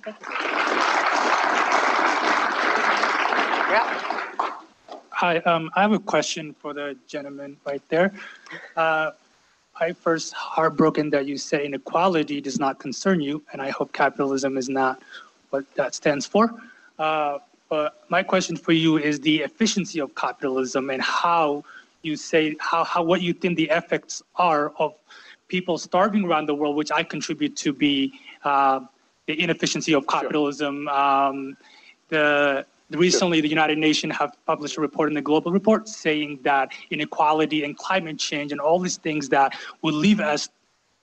Hi, um, I have a question for the gentleman right there. Uh, I first heartbroken that you said inequality does not concern you, and I hope capitalism is not what that stands for. Uh, but my question for you is the efficiency of capitalism and how you say how, how what you think the effects are of people starving around the world, which I contribute to be uh, the inefficiency of capitalism. Um, the recently the United Nations have published a report in the Global Report saying that inequality and climate change and all these things that will leave us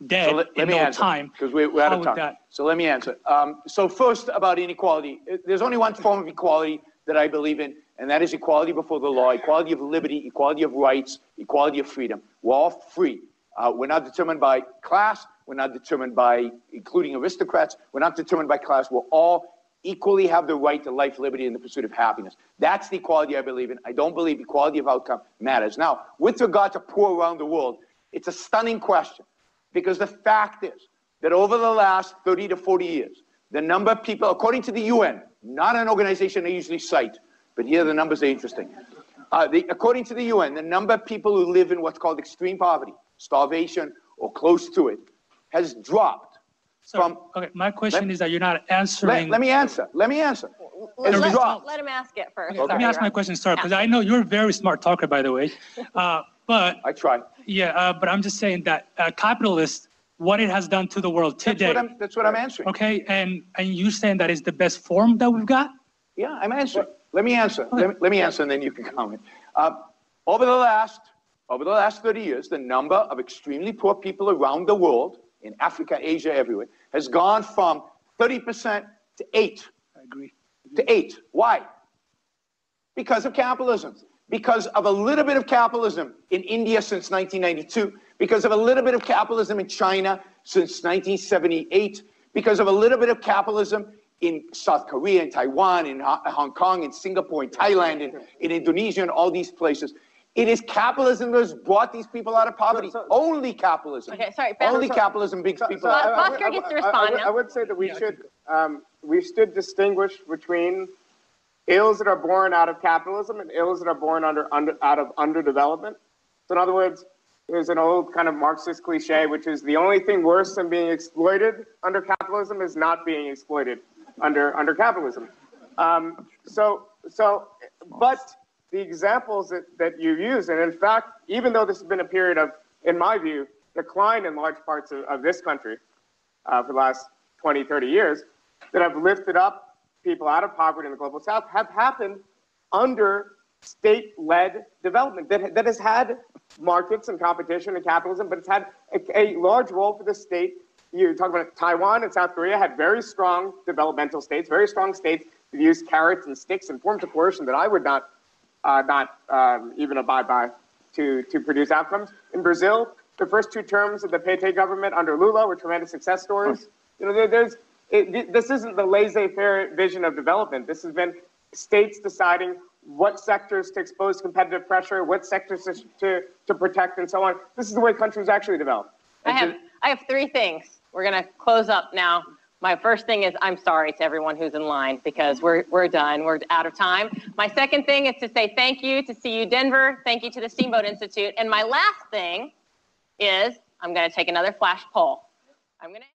dead So let, let in me no answer, time. because we're, we're out of time. that- So let me answer. Um, so first about inequality, Uh, there's only one form of equality that I believe in, and that is equality before the law, equality of liberty, equality of rights, equality of freedom. We're all free. Uh, we're not determined by class. We're not determined by, including aristocrats. We're not determined by class. We're all equally have the right to life, liberty, and the pursuit of happiness. That's the equality I believe in. I don't believe equality of outcome matters. Now, with regard to poor around the world, it's a stunning question because the fact is that over the last 30 to 40 years, the number of people, according to the UN, not an organization I usually cite, but here the numbers are interesting. Uh, the, according to the UN, the number of people who live in what's called extreme poverty, starvation, or close to it, has dropped from. okay, my question Let- is that you're not Let, answering. let me answer. Let me answer. Let, It's let- dropped. let him ask it first. Let me Sorry, ask my Rob. question, sorry, because I know you're a very smart talker, by the way. Uh, but I try. yeah, uh, but I'm just saying that uh, capitalists, what it has done to the world That's today. what I'm, that's what I'm answering. Okay, and and you saying that is the best form that we've got? Yeah, I'm answering. Let me answer. Let me, let me answer, and then you can comment. Uh, over the last over the last 30 years, the number of extremely poor people around the world, in Africa, Asia, everywhere, has gone from 30% to 8 I agree. to 8. Why? Because of capitalism. Because of a little bit of capitalism in India since 1992. Because of a little bit of capitalism in China since 1978. Because of a little bit of capitalism in South Korea, in Taiwan, in Hong Kong, in Singapore, in Thailand, in, in Indonesia, and all these places. It is capitalism that has brought these people out of poverty. Only capitalism. Okay, sorry, Ben. Only capitalism brings people So out. I- I would- gets to I- I- I respond would- now. I would say that we should, um, we should distinguish between ills that are born out of capitalism and ills that are born under, under, out of underdevelopment. So in other words, there's an old kind of Marxist cliche, which is the only thing worse than being exploited under capitalism is not being exploited under, under capitalism. Um, so, so, but the examples that, that you use, and in fact, even though this has been a period of, in my view, decline in large parts of, of this country uh, for the last 20, 30 years, that have lifted up people out of poverty in the global south have happened under state-led development that, that has had markets and competition and capitalism, but it's had a, a large role for the state. You talk about Taiwan and South Korea had very strong developmental states, very strong states that use carrots and sticks and forms of coercion that I would not, uh, not um, even abide by to, to produce outcomes. In Brazil, the first two terms of the PT government under Lula were tremendous success stories. You know, there, there's it, this isn't the laissez-faire vision of development. This has been states deciding what sectors to expose competitive pressure, what sectors to, to, to protect, and so on. This is the way countries actually develop. I have, I have three things. We're going to close up now. My first thing is I'm sorry to everyone who's in line because we're, we're done. We're out of time. My second thing is to say thank you to CU Denver. Thank you to the Steamboat Institute. And my last thing is I'm going to take another flash poll. I'm going to